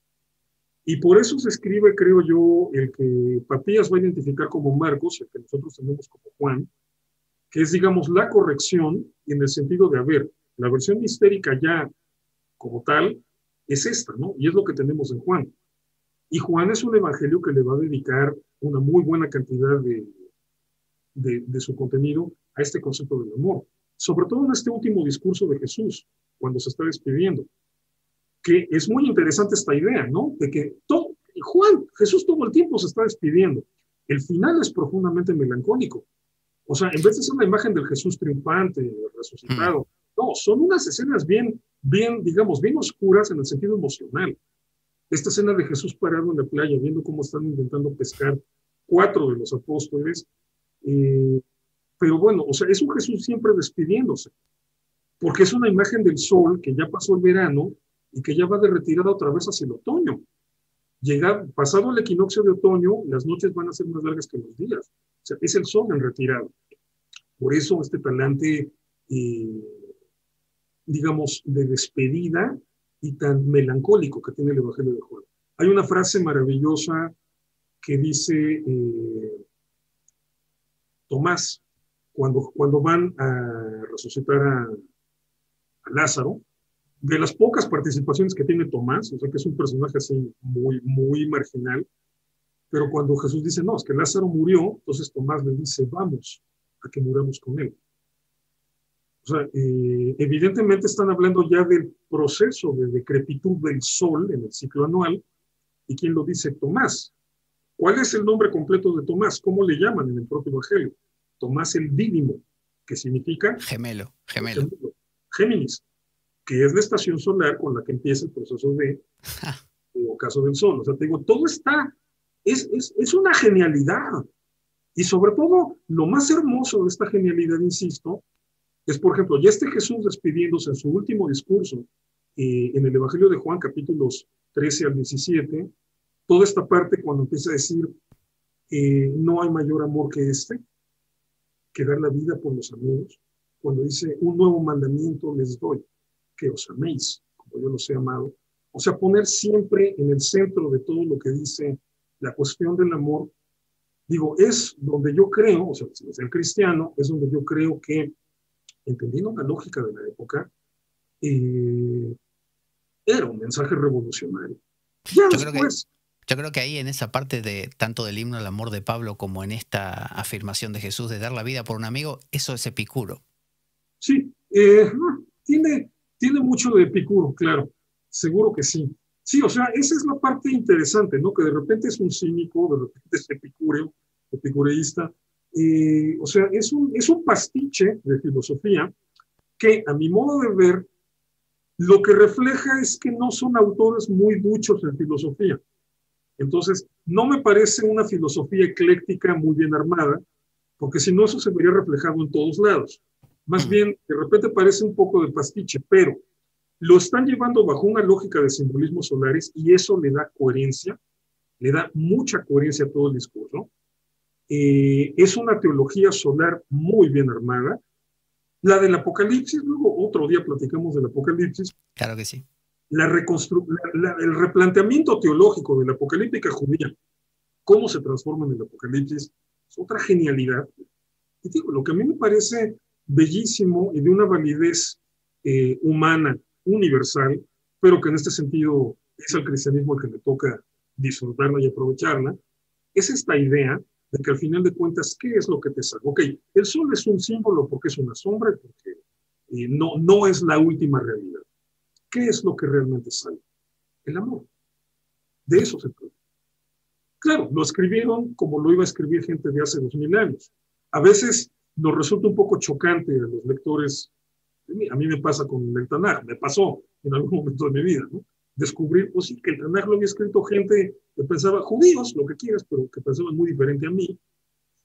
y por eso se escribe, creo yo, el que Patías va a identificar como Marcos, el que nosotros tenemos como Juan, que es, digamos, la corrección en el sentido de, a ver, la versión mistérica ya como tal es esta, ¿no? Y es lo que tenemos en Juan. Y Juan es un evangelio que le va a dedicar una muy buena cantidad de, de, de su contenido a este concepto del amor, sobre todo en este último discurso de Jesús, cuando se está despidiendo que es muy interesante esta idea, ¿no? De que todo, Juan, Jesús todo el tiempo se está despidiendo. El final es profundamente melancólico. O sea, en vez de ser una imagen del Jesús triunfante, resucitado, mm. no, son unas escenas bien, bien, digamos, bien oscuras en el sentido emocional. Esta escena de Jesús parado en la playa, viendo cómo están intentando pescar cuatro de los apóstoles, eh, pero bueno, o sea, es un Jesús siempre despidiéndose, porque es una imagen del sol que ya pasó el verano y que ya va de retirada otra vez hacia el otoño. llega, pasado el equinoccio de otoño, las noches van a ser más largas que los días. O sea, es el sol en retirada. Por eso este talante, eh, digamos, de despedida y tan melancólico que tiene el Evangelio de Juan. Hay una frase maravillosa que dice eh, Tomás, cuando, cuando van a resucitar a, a Lázaro, de las pocas participaciones que tiene Tomás, o sea que es un personaje así muy, muy marginal, pero cuando Jesús dice, no, es que Lázaro murió, entonces Tomás le dice, vamos a que muramos con él. O sea, eh, evidentemente están hablando ya del proceso de decrepitud del sol en el ciclo anual, y quién lo dice, Tomás. ¿Cuál es el nombre completo de Tomás? ¿Cómo le llaman en el propio Evangelio? Tomás el Dídimo, que significa... Gemelo, gemelo. gemelo Géminis que es la estación solar con la que empieza el proceso de ocaso del Sol. O sea, te digo, todo está, es, es, es, una genialidad. Y sobre todo, lo más hermoso de esta genialidad, insisto, es, por ejemplo, ya este Jesús despidiéndose en su último discurso eh, en el Evangelio de Juan, capítulos 13 al 17, toda esta parte cuando empieza a decir, eh, no hay mayor amor que este, que dar la vida por los amigos, cuando dice, un nuevo mandamiento les doy, que os améis, como yo los he amado. O sea, poner siempre en el centro de todo lo que dice la cuestión del amor, digo, es donde yo creo, o sea, si es el cristiano, es donde yo creo que, entendiendo la lógica de la época, eh, era un mensaje revolucionario. Ya yo Creo que... Yo creo que ahí en esa parte de tanto del himno al amor de Pablo como en esta afirmación de Jesús de dar la vida por un amigo, eso es epicuro. Sí, eh, tiene, tiene mucho de Epicuro, claro, seguro que sí. Sí, o sea, esa es la parte interesante, ¿no? Que de repente es un cínico, de repente es epicúreo, epicureísta. Eh, o sea, es un, es un pastiche de filosofía que, a mi modo de ver, lo que refleja es que no son autores muy duchos en filosofía. Entonces, no me parece una filosofía ecléctica muy bien armada, porque si no, eso se vería reflejado en todos lados. Más bien, de repente parece un poco de pastiche, pero lo están llevando bajo una lógica de simbolismos solares y eso le da coherencia, le da mucha coherencia a todo el discurso. Eh, es una teología solar muy bien armada. La del Apocalipsis, luego otro día platicamos del Apocalipsis. Claro que sí. La el replanteamiento teológico de la apocalíptica judía, cómo se transforma en el Apocalipsis, es otra genialidad. Y digo, lo que a mí me parece bellísimo y de una validez eh, humana, universal, pero que en este sentido es al cristianismo el que le toca disfrutarla y aprovecharla, es esta idea de que al final de cuentas, ¿qué es lo que te salva? Ok, el sol es un símbolo porque es una sombra, porque eh, no, no es la última realidad. ¿Qué es lo que realmente salva? El amor. De eso se trata. Claro, lo escribieron como lo iba a escribir gente de hace dos mil años. A veces nos resulta un poco chocante a los lectores. A mí me pasa con el Tanaj, me pasó en algún momento de mi vida, ¿no? Descubrir, pues sí, que el Tanaj lo había escrito gente que pensaba, judíos, lo que quieras, pero que pensaban muy diferente a mí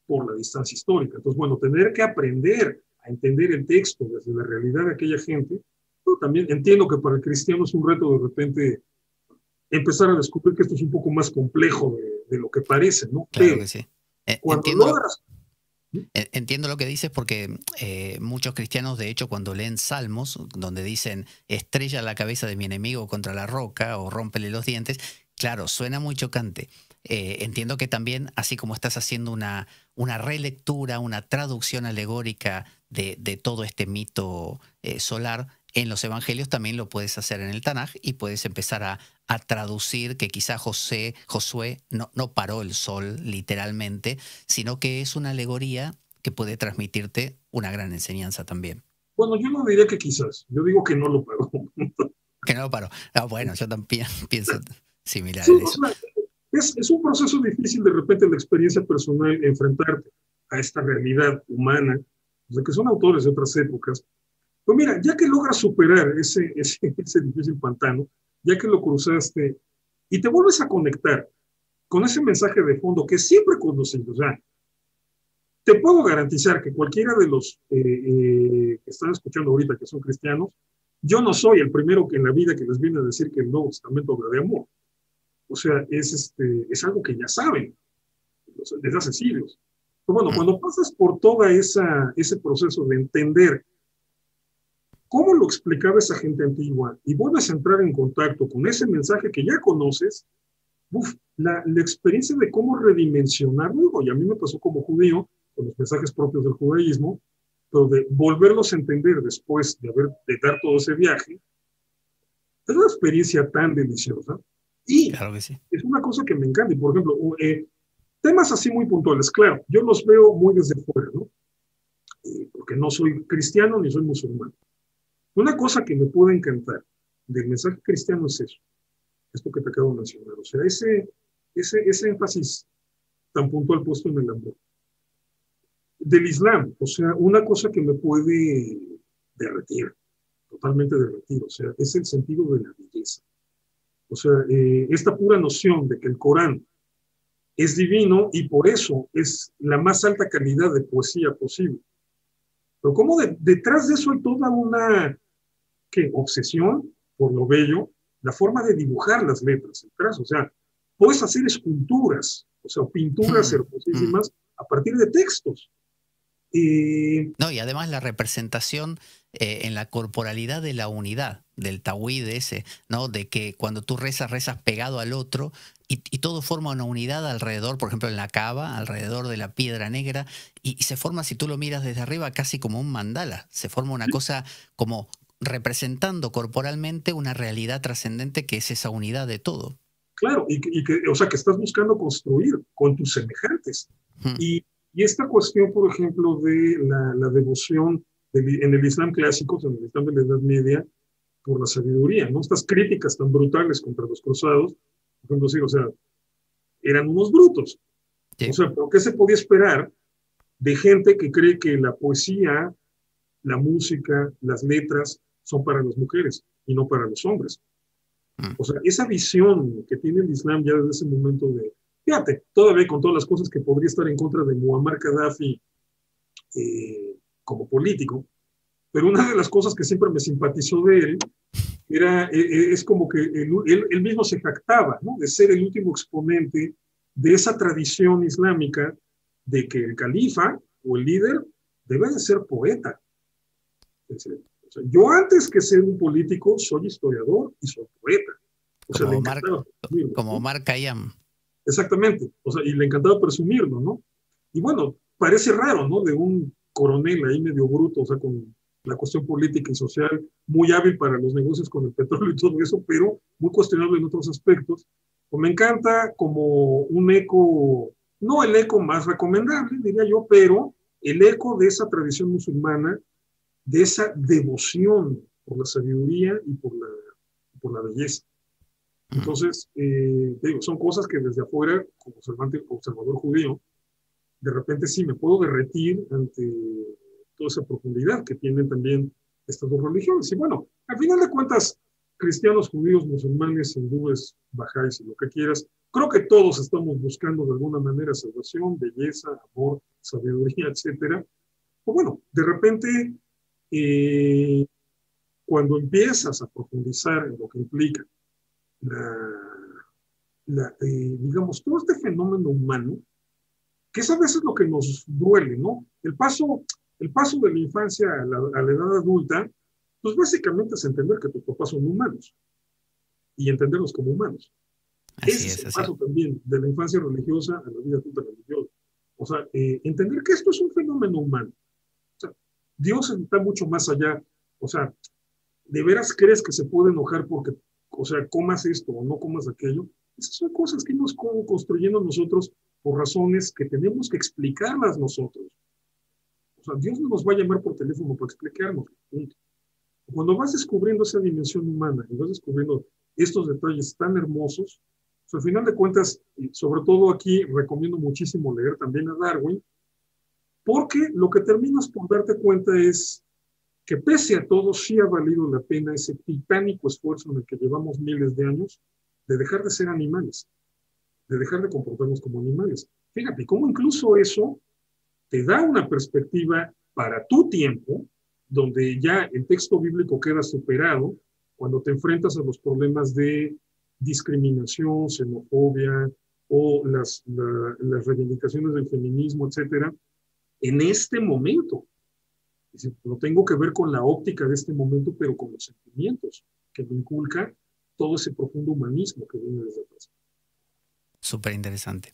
por la distancia histórica. Entonces, bueno, tener que aprender a entender el texto desde la realidad de aquella gente, pero también entiendo que para el cristiano es un reto de repente empezar a descubrir que esto es un poco más complejo de, lo que parece, ¿no? Claro que sí. Eh, entiendo, Entiendo lo que dices porque eh, muchos cristianos, de hecho, cuando leen salmos, donde dicen estrella la cabeza de mi enemigo contra la roca o rómpele los dientes, claro, suena muy chocante. Eh, entiendo que también, así como estás haciendo una, una relectura, una traducción alegórica de, de todo este mito eh, solar, en los evangelios también lo puedes hacer en el Tanaj y puedes empezar a, a traducir que quizá José, Josué no, no paró el sol literalmente, sino que es una alegoría que puede transmitirte una gran enseñanza también. Bueno, yo no diría que quizás, yo digo que no lo paró. que no lo paró. Ah, bueno, yo también pienso similar Es, es, un proceso difícil de repente la experiencia personal enfrentarte a esta realidad humana, de que son autores de otras épocas. Pues mira, ya que logras superar ese, ese, ese difícil pantano, ya que lo cruzaste y te vuelves a conectar con ese mensaje de fondo que siempre conducido, o sea, te puedo garantizar que cualquiera de los eh, eh, que están escuchando ahorita que son cristianos, yo no soy el primero que en la vida que les viene a decir que el Nuevo Testamento habla de amor. O sea, es, este, es algo que ya saben desde hace siglos. Pero bueno, cuando pasas por todo ese proceso de entender cómo lo explicaba esa gente antigua y vuelves a entrar en contacto con ese mensaje que ya conoces, la, la, experiencia de cómo redimensionarlo, y a mí me pasó como judío, con los mensajes propios del judaísmo, pero de volverlos a entender después de haber de dar todo ese viaje, es una experiencia tan deliciosa. Y es una cosa que me encanta. Y por ejemplo, eh, temas así muy puntuales, claro, yo los veo muy desde fuera, ¿no? Eh, porque no soy cristiano ni soy musulmán. Una cosa que me puede encantar del mensaje cristiano es eso, esto que te acabo de mencionar, o sea, ese, ese, ese énfasis tan puntual puesto en el amor. Del Islam, o sea, una cosa que me puede derretir, totalmente derretir, o sea, es el sentido de la belleza. O sea, eh, esta pura noción de que el Corán es divino y por eso es la más alta calidad de poesía posible. Pero como detrás de eso hay toda una ¿qué? obsesión por lo bello, la forma de dibujar las letras, o sea, puedes hacer esculturas, o sea, pinturas mm, hermosísimas a partir de textos. no, y además la representación eh, en la corporalidad de la unidad, del tawhid ese, ¿no? De que cuando tú rezas, rezas pegado al otro y, todo forma una unidad alrededor, por ejemplo, en la cava, alrededor de la piedra negra, y, se forma, si tú lo miras desde arriba, casi como un mandala. Se forma una cosa como representando corporalmente una realidad trascendente que es esa unidad de todo. Claro, y, que, o sea, que estás buscando construir con tus semejantes. Y, esta cuestión, por ejemplo, de la, devoción en el Islam clásico, en el Islam de la Edad Media, por la sabiduría, ¿no? Estas críticas tan brutales contra los cruzados, por ejemplo, o sea, eran unos brutos. O sea, ¿por qué se podía esperar de gente que cree que la poesía, la música, las letras son para las mujeres y no para los hombres. Mm. O sea, esa visión que tiene el Islam ya desde ese momento de, fíjate, todavía con todas las cosas que podría estar en contra de Muammar Gaddafi eh, como político, pero una de las cosas que siempre me simpatizó de él era, eh, eh, es como que él, él, mismo se jactaba ¿no? de ser el último exponente de esa tradición islámica de que el califa o el líder debe de ser poeta yo antes que ser un político soy historiador y soy poeta. O sea, como, Mar, como Mark Exactamente, o sea, y le encantaba presumirlo, ¿no? Y bueno, parece raro, ¿no? De un coronel ahí medio bruto, o sea, con la cuestión política y social, muy hábil para los negocios con el petróleo y todo eso, pero muy cuestionable en otros aspectos. Pues me encanta como un eco, no el eco más recomendable, diría yo, pero el eco de esa tradición musulmana de esa devoción por la sabiduría y por la, por la belleza. Entonces, eh, digo, son cosas que desde afuera, como observador judío, de repente sí me puedo derretir ante toda esa profundidad que tienen también estas dos religiones. Y bueno, al final de cuentas, cristianos, judíos, musulmanes, hindúes, bajáis y lo que quieras, creo que todos estamos buscando de alguna manera salvación, belleza, amor, sabiduría, etcétera. O bueno, de repente y cuando empiezas a profundizar en lo que implica la, eh, digamos, todo este fenómeno humano, que es a veces lo que nos duele, ¿no? El paso, el paso de la infancia a la, edad adulta, pues básicamente es entender que tus papás son humanos y entenderlos como humanos. Ese es, el paso también de la infancia religiosa a la vida adulta religiosa. O sea, eh, entender que esto es un fenómeno humano Dios está mucho más allá. O sea, ¿de veras crees que se puede enojar porque, o sea, comas esto o no comas aquello? Esas son cosas que nos construyendo nosotros por razones que tenemos que explicarlas nosotros. O sea, Dios no nos va a llamar por teléfono para explicarnos. Cuando vas descubriendo esa dimensión humana y vas descubriendo estos detalles tan hermosos, pues, al final de cuentas, sobre todo aquí recomiendo muchísimo leer también a Darwin, porque lo que terminas por darte cuenta es que pese a todo sí ha valido la pena ese titánico esfuerzo en el que llevamos miles de años de dejar de ser animales, de dejar de comportarnos como animales. Fíjate cómo incluso eso te da una perspectiva para tu tiempo, donde ya el texto bíblico queda superado cuando te enfrentas a los problemas de discriminación, xenofobia o las, las reivindicaciones del feminismo, etcétera, en este momento. No tengo que ver con la óptica de este momento, pero con los sentimientos que me inculca todo ese profundo humanismo que viene desde atrás. Súper interesante.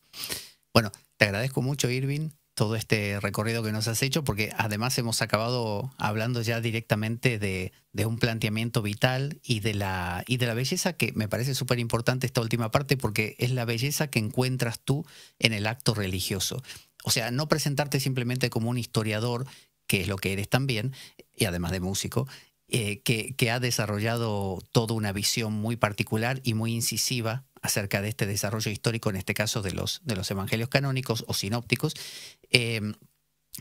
Bueno, te agradezco mucho, Irving, todo este recorrido que nos has hecho, porque además hemos acabado hablando ya directamente de, un planteamiento vital y de, la, y de la belleza, que me parece súper importante esta última parte, porque es la belleza que encuentras tú en el acto religioso. O sea, no presentarte simplemente como un historiador, que es lo que eres también, y además de músico, eh, que, ha desarrollado toda una visión muy particular y muy incisiva acerca de este desarrollo histórico, en este caso de los, de los evangelios canónicos o sinópticos, em,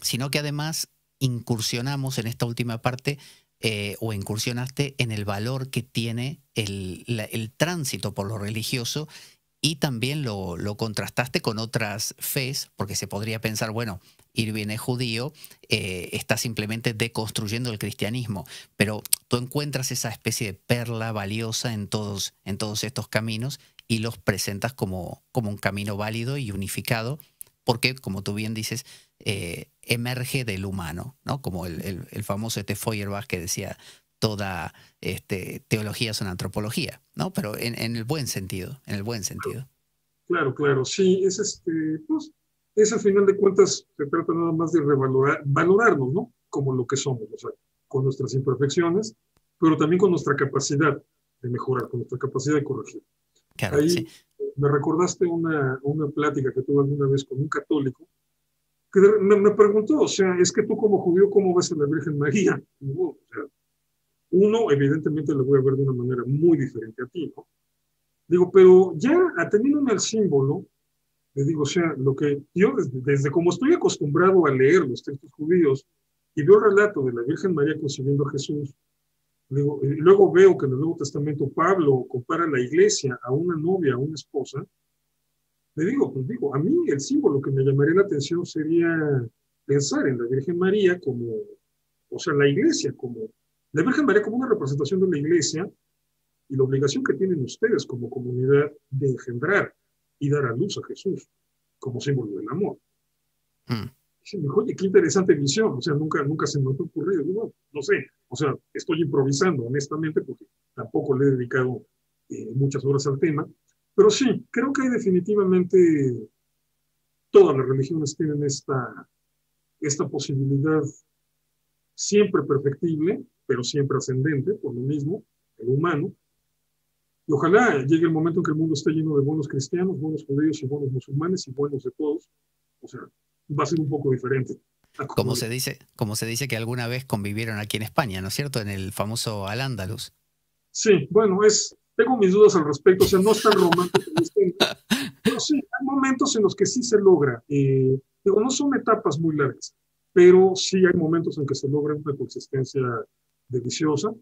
sino que además incursionamos en esta última parte eh, o incursionaste en el valor que tiene el, el tránsito por lo religioso y también lo, lo, contrastaste con otras fes, porque se podría pensar, bueno, Irving es judío, eh, está simplemente deconstruyendo el cristianismo, pero tú encuentras esa especie de perla valiosa en todos, en todos estos caminos y los presentas como, como un camino válido y unificado, porque, como tú bien dices, eh, emerge del humano, ¿no? Como el, el, famoso este Feuerbach que decía, toda este, teología es una antropología, ¿no? Pero en, en, el buen sentido, en el buen sentido. Claro, claro, sí, es este, pues, es al final de cuentas, se trata nada más de revalorar, valorarnos, ¿no? Como lo que somos, o sea, con nuestras imperfecciones, pero también con nuestra capacidad de mejorar, con nuestra capacidad de corregir. Ahí me recordaste una, una plática que tuve alguna vez con un católico que me, preguntó, o sea, es que tú como judío, ¿cómo ves a la Virgen María? Uno, evidentemente, lo voy a ver de una manera muy diferente a ti, ¿no? Digo, pero ya atendiéndome al símbolo, le digo, o sea, lo que yo desde, desde, como estoy acostumbrado a leer los textos judíos y veo el relato de la Virgen María concibiendo a Jesús, y luego veo que en el Nuevo Testamento Pablo compara la iglesia a una novia, a una esposa. Le digo, pues digo, a mí el símbolo que me llamaría la atención sería pensar en la Virgen María como, o sea, la iglesia como, la Virgen María como una representación de la iglesia y la obligación que tienen ustedes como comunidad de engendrar y dar a luz a Jesús como símbolo del amor. Mm. Y me dijo, oye, qué interesante visión, o sea, nunca, nunca se me ha ocurrido. No, no sé, o sea, estoy improvisando, honestamente, porque tampoco le he dedicado eh, muchas horas al tema. Pero sí, creo que definitivamente todas las religiones tienen esta, esta posibilidad siempre perfectible, pero siempre ascendente, por lo mismo, el humano. Y ojalá llegue el momento en que el mundo esté lleno de buenos cristianos, buenos judíos y buenos musulmanes y buenos de todos. O sea, va a ser un poco diferente. Como se, dice, como se dice que alguna vez convivieron aquí en España, ¿no es cierto? En el famoso Al-Ándalus. Sí, bueno, es, tengo mis dudas al respecto, o sea, no es tan romántico. pero sí, hay momentos en los que sí se logra. Eh, digo, no son etapas muy largas, pero sí hay momentos en que se logra una consistencia deliciosa.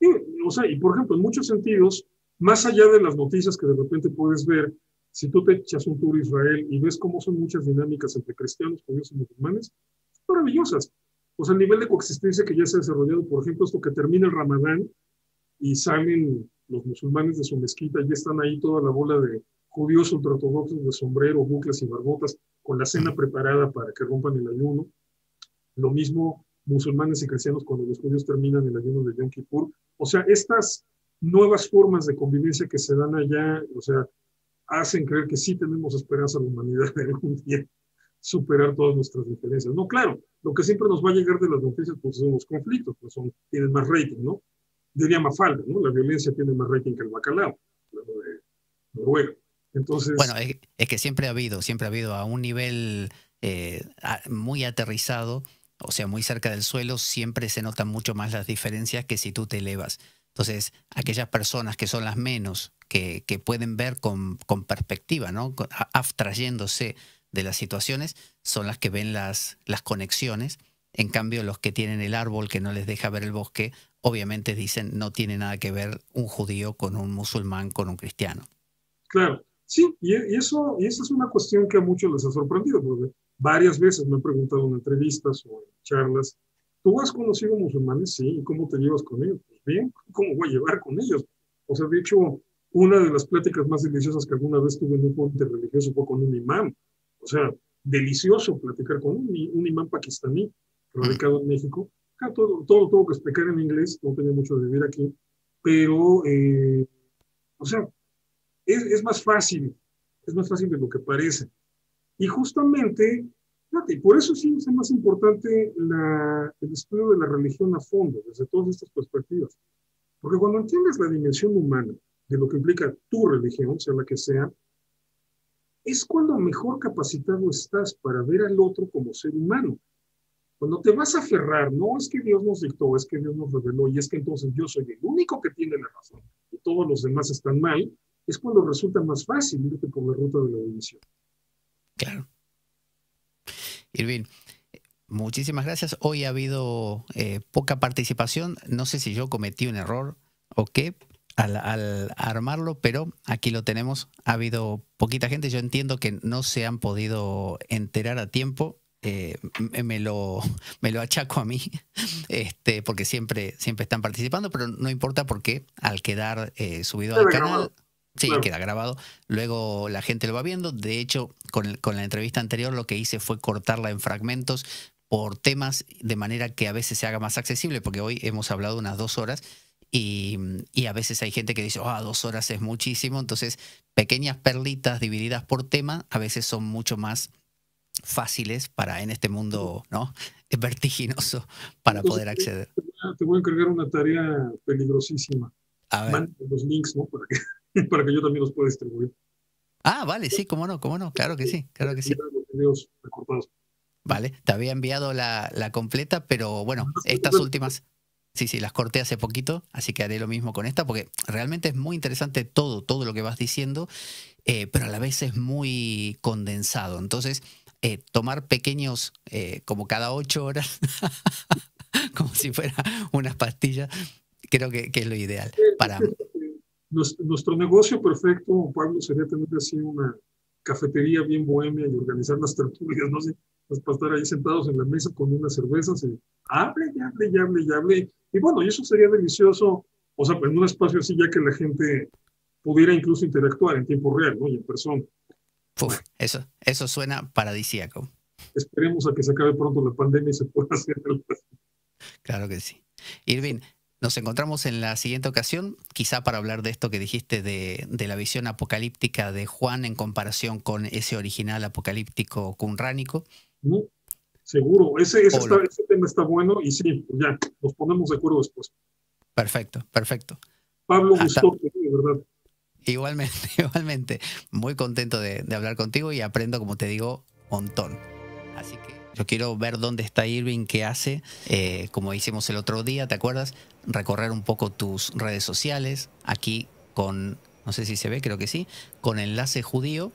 Y, o sea, y por ejemplo, en muchos sentidos, más allá de las noticias que de repente puedes ver, si tú te echas un tour a Israel y ves cómo son muchas dinámicas entre cristianos, judíos y musulmanes, maravillosas. O sea, el nivel de coexistencia que ya se ha desarrollado, por ejemplo, esto que termina el Ramadán y salen los musulmanes de su mezquita, y están ahí toda la bola de judíos ultraortodoxos de sombrero, bucles y barbotas, con la cena preparada para que rompan el ayuno. Lo mismo musulmanes y cristianos cuando los judíos terminan el ayuno de Yom Kippur. O sea, estas nuevas formas de convivencia que se dan allá, o sea, hacen creer que sí tenemos esperanza en la humanidad de algún día superar todas nuestras diferencias. No, claro, lo que siempre nos va a llegar de las noticias pues son los conflictos, pues son, tienen más rating, ¿no? Diría Mafalda, ¿no? La violencia tiene más rating que el bacalao, hablando de Noruega. Entonces... Bueno, es, que siempre ha habido, siempre ha habido a un nivel eh, muy aterrizado, o sea, muy cerca del suelo, siempre se notan mucho más las diferencias que si tú te elevas. Entonces, aquellas personas que son las menos, que, pueden ver con, perspectiva, ¿no? abstrayéndose de las situaciones son las que ven las, conexiones. En cambio, los que tienen el árbol que no les deja ver el bosque, obviamente dicen no tiene nada que ver un judío con un musulmán, con un cristiano. Claro, sí, y, eso, y esa es una cuestión que a muchos les ha sorprendido, porque varias veces me han preguntado en entrevistas o en charlas, ¿tú has conocido musulmanes? Sí, ¿y cómo te llevas con ellos? Pues bien, ¿cómo voy a llevar con ellos? O sea, de hecho, una de las pláticas más deliciosas que alguna vez tuve en un puente religioso fue con un imán. O sea, delicioso platicar con un, un imán pakistaní radicado en México. todo, todo tengo que explicar en inglés, no tenía mucho de vivir aquí, pero, eh, o sea, es, es, más fácil, es más fácil de lo que parece. Y justamente, fíjate, por eso sí es más importante el estudio de la religión a fondo, desde todas estas perspectivas. Porque cuando entiendes la dimensión humana de lo que implica tu religión, sea la que sea, es cuando mejor capacitado estás para ver al otro como ser humano. Cuando te vas a aferrar, no es que Dios nos dictó, es que Dios nos reveló y es que entonces yo soy el único que tiene la razón y todos los demás están mal, es cuando resulta más fácil irte por la ruta de la división. Claro. Irving, muchísimas gracias. Hoy ha habido eh, poca participación. No sé si yo cometí un error o qué, al, armarlo, pero aquí lo tenemos. Ha habido poquita gente. Yo entiendo que no se han podido enterar a tiempo. Eh, me, lo, me lo achaco a mí, este, porque siempre, siempre están participando, pero no importa porque al quedar eh, subido al canal, sí, queda grabado, luego la gente lo va viendo. De hecho, con, con la entrevista anterior lo que hice fue cortarla en fragmentos por temas de manera que a veces se haga más accesible, porque hoy hemos hablado unas dos horas y, a veces hay gente que dice, ah, dos horas es muchísimo. Entonces, pequeñas perlitas divididas por tema a veces son mucho más fáciles para en este mundo ¿no? Es vertiginoso para poder acceder. Te voy a encargar una tarea peligrosísima. A ver. los links, ¿no? Para que, para que yo también los pueda distribuir. Ah, vale, sí, cómo no, cómo no, claro que sí, claro que sí. Vale, te había enviado la, la completa, pero bueno, estas últimas, Sí, sí, las corté hace poquito, así que haré lo mismo con esta, porque realmente es muy interesante todo, todo lo que vas diciendo, eh, pero a la vez es muy condensado. Entonces, eh, tomar pequeños, eh, como cada ocho horas, como si fuera unas pastillas, creo que, es lo ideal. Para... Nuestro, negocio perfecto, Pablo, sería tener así una cafetería bien bohemia y organizar las tertulias, no sé, pues, para estar ahí sentados en la mesa con unas cervezas y hable y hable y hable y hable y bueno, y eso sería delicioso, o sea, pues, en un espacio así ya que la gente pudiera incluso interactuar en tiempo real, ¿no? Y en persona. eso, eso suena paradisíaco. Esperemos a que se acabe pronto la pandemia y se pueda hacer algo Claro que sí. Irving, nos encontramos en la siguiente ocasión, quizá para hablar de esto que dijiste de, de la visión apocalíptica de Juan en comparación con ese original apocalíptico cunránico. Seguro, ese, ese, tema está bueno y sí, pues ya, nos ponemos de acuerdo después. Perfecto, perfecto. Pablo, gustó, de verdad. Igualmente, igualmente. Muy contento de, hablar contigo y aprendo, como te digo, un montón. Así que yo quiero ver dónde está Irving, qué hace, eh, como hicimos el otro día, ¿te acuerdas? Recorrer un poco tus redes sociales, aquí con, no sé si se ve, creo que sí, con enlace judío,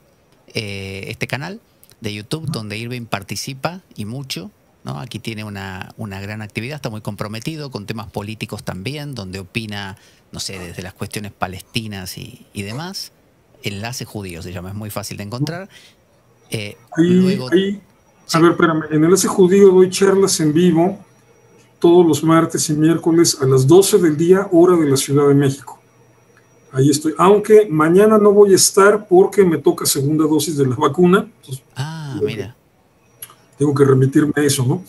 eh, este canal de YouTube donde Irving participa y mucho. ¿no? Aquí tiene una, una gran actividad, está muy comprometido con temas políticos también, donde opina, no sé, desde las cuestiones palestinas y, demás. Enlace judío se llama, es muy fácil de encontrar. Eh, a ver, espérame, en Enlace Judío doy charlas en vivo todos los martes y miércoles a las 12 del día, hora de la Ciudad de México. Ahí estoy. Aunque mañana no voy a estar porque me toca segunda dosis de la vacuna. ah, mira. Tengo que remitirme a eso, ¿no?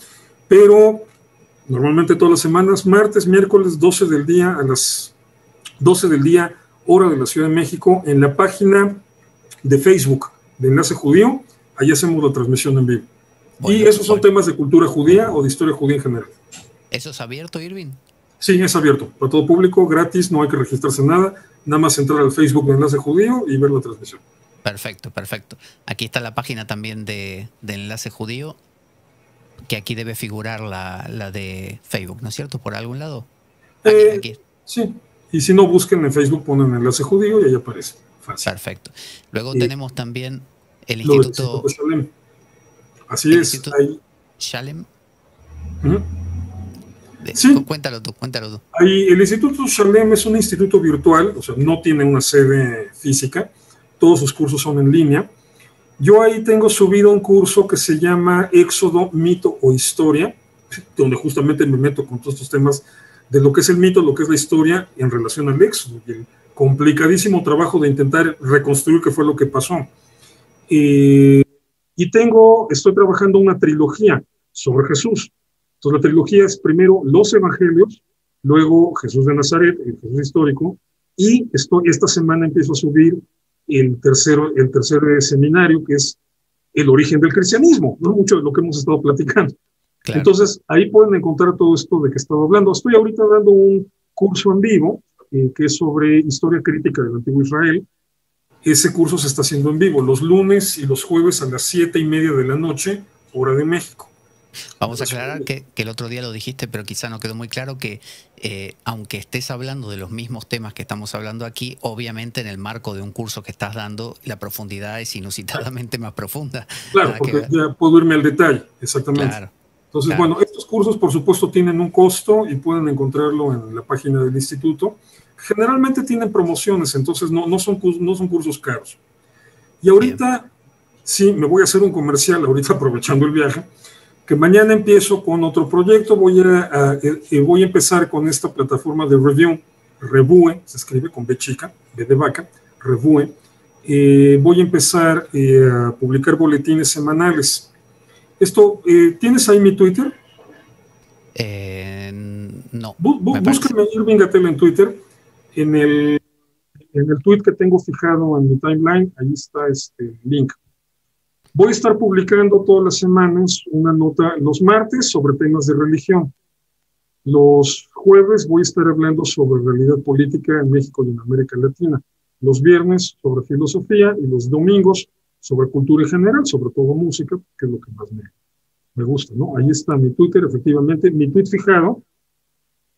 Pero normalmente todas las semanas, martes, miércoles, 12 del día, a las 12 del día, hora de la Ciudad de México, en la página de Facebook de Enlace Judío, ahí hacemos la transmisión en vivo. Y esos son temas de cultura judía o de historia judía en general. ¿Eso es abierto, Irving? Sí, es abierto, para todo público, gratis, no hay que registrarse nada nada más entrar al Facebook de Enlace Judío y ver la transmisión. Perfecto, perfecto. Aquí está la página también de, Enlace Judío, que aquí debe figurar la, de Facebook, ¿no es cierto? ¿Por algún lado? Eh, aquí, Sí, y si no, busquen en Facebook, ponen Enlace Judío y ahí aparece. Perfecto. Luego tenemos también el Instituto... Así es. Ahí. Shalem. Cuéntalo tú, cuéntalo tú. Ahí, el Instituto Shalem es un instituto virtual, o sea, no tiene una sede física, todos sus cursos son en línea. Yo ahí tengo subido un curso que se llama Éxodo, Mito o Historia, donde justamente me meto con todos estos temas de lo que es el mito, lo que es la historia en relación al Éxodo y complicadísimo trabajo de intentar reconstruir qué fue lo que pasó. Y tengo, estoy trabajando una trilogía sobre Jesús. Entonces la trilogía es primero los evangelios, luego Jesús de Nazaret, el Jesús histórico, y estoy, esta semana empiezo a subir el tercero, el tercer seminario, que es el origen del cristianismo, ¿no? Mucho de lo que hemos estado platicando. Entonces, ahí pueden encontrar todo esto de que he estado hablando. Estoy ahorita dando un curso en vivo, eh, que es sobre historia crítica del antiguo Israel. Ese curso se está haciendo en vivo los lunes y los jueves a las siete y media de la noche, hora de México. Vamos a aclarar que, el otro día lo dijiste, pero quizá no quedó muy claro que eh, aunque estés hablando de los mismos temas que estamos hablando aquí, obviamente en el marco de un curso que estás dando, la profundidad es inusitadamente más profunda. Claro, porque ya puedo irme al detalle, exactamente. Entonces, bueno, estos cursos por supuesto tienen un costo y pueden encontrarlo en la página del instituto. Generalmente tienen promociones, entonces no, no, son, no son cursos caros. Y ahorita, sí, me voy a hacer un comercial, ahorita aprovechando el viaje que mañana empiezo con otro proyecto, voy a, eh, voy a empezar con esta plataforma de review, Revue, se escribe con B chica, B de vaca, Revue. Eh, voy a empezar eh, a publicar boletines semanales. Esto, ¿tienes ahí mi Twitter? no. búscame Irving Gatel en Twitter. En el, en el tweet que tengo fijado en mi timeline, ahí está este link. Voy a estar publicando todas las semanas una nota los martes sobre temas de religión. Los jueves voy a estar hablando sobre realidad política en México y en América Latina. Los viernes sobre filosofía y los domingos sobre cultura en general, sobre todo música, que es lo que más me, me gusta, ¿no? Ahí está mi Twitter, efectivamente, mi tweet fijado,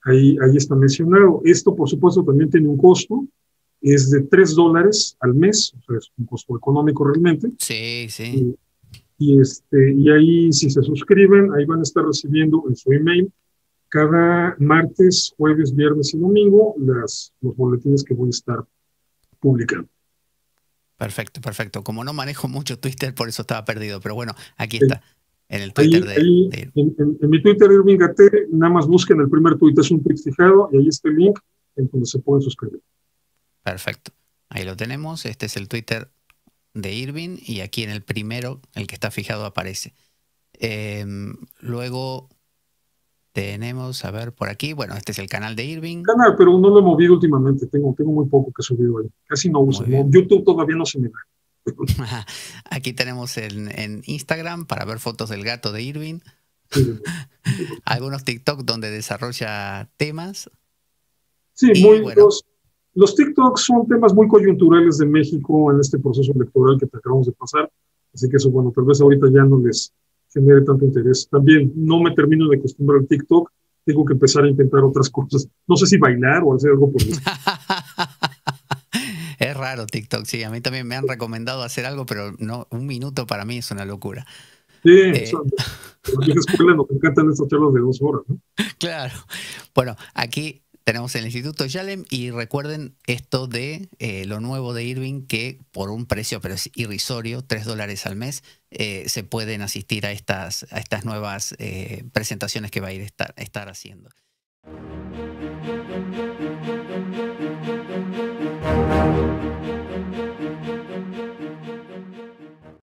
ahí, ahí está mencionado. Esto, por supuesto, también tiene un costo, es de 3 dólares al mes, o sea, es un costo económico realmente. Sí, sí. Y, este, y ahí, si se suscriben, ahí van a estar recibiendo en su email cada martes, jueves, viernes y domingo las, los boletines que voy a estar publicando. Perfecto, perfecto. Como no manejo mucho Twitter, por eso estaba perdido, pero bueno, aquí está. En el Twitter de, En, mi Twitter, Irving Gate, nada más busquen el primer tweet, es un tweet fijado y ahí está el link en donde se pueden suscribir. Perfecto. Ahí lo tenemos. Este es el Twitter de Irving y aquí en el primero, el que está fijado, aparece. Em, luego tenemos, a ver, por aquí, bueno, este es el canal de Irving. Canal, pero no lo he movido últimamente, tengo, tengo muy poco que he subido ahí, casi no uso. YouTube todavía no se me da. aquí tenemos en, Instagram para ver fotos del gato de Irving. Algunos TikTok donde desarrolla temas. Sí, muy buenos. Los TikToks son temas muy coyunturales de México en este proceso electoral que te acabamos de pasar, así que eso, bueno, tal vez ahorita ya no les genere tanto interés. También no me termino de acostumbrar al TikTok, tengo que empezar a intentar otras cosas. No sé si bailar o hacer algo por eso. es raro TikTok, sí, a mí también me han recomendado hacer algo, pero no, un minuto para mí es una locura. Sí, eh, nos encantan estos charlas de dos horas. ¿no? Claro. Bueno, aquí tenemos el Instituto Yalem y recuerden esto de eh, lo nuevo de Irving que por un precio pero es irrisorio, 3 dólares al mes, eh, se pueden asistir a estas, a estas nuevas eh, presentaciones que va a ir estar, estar haciendo.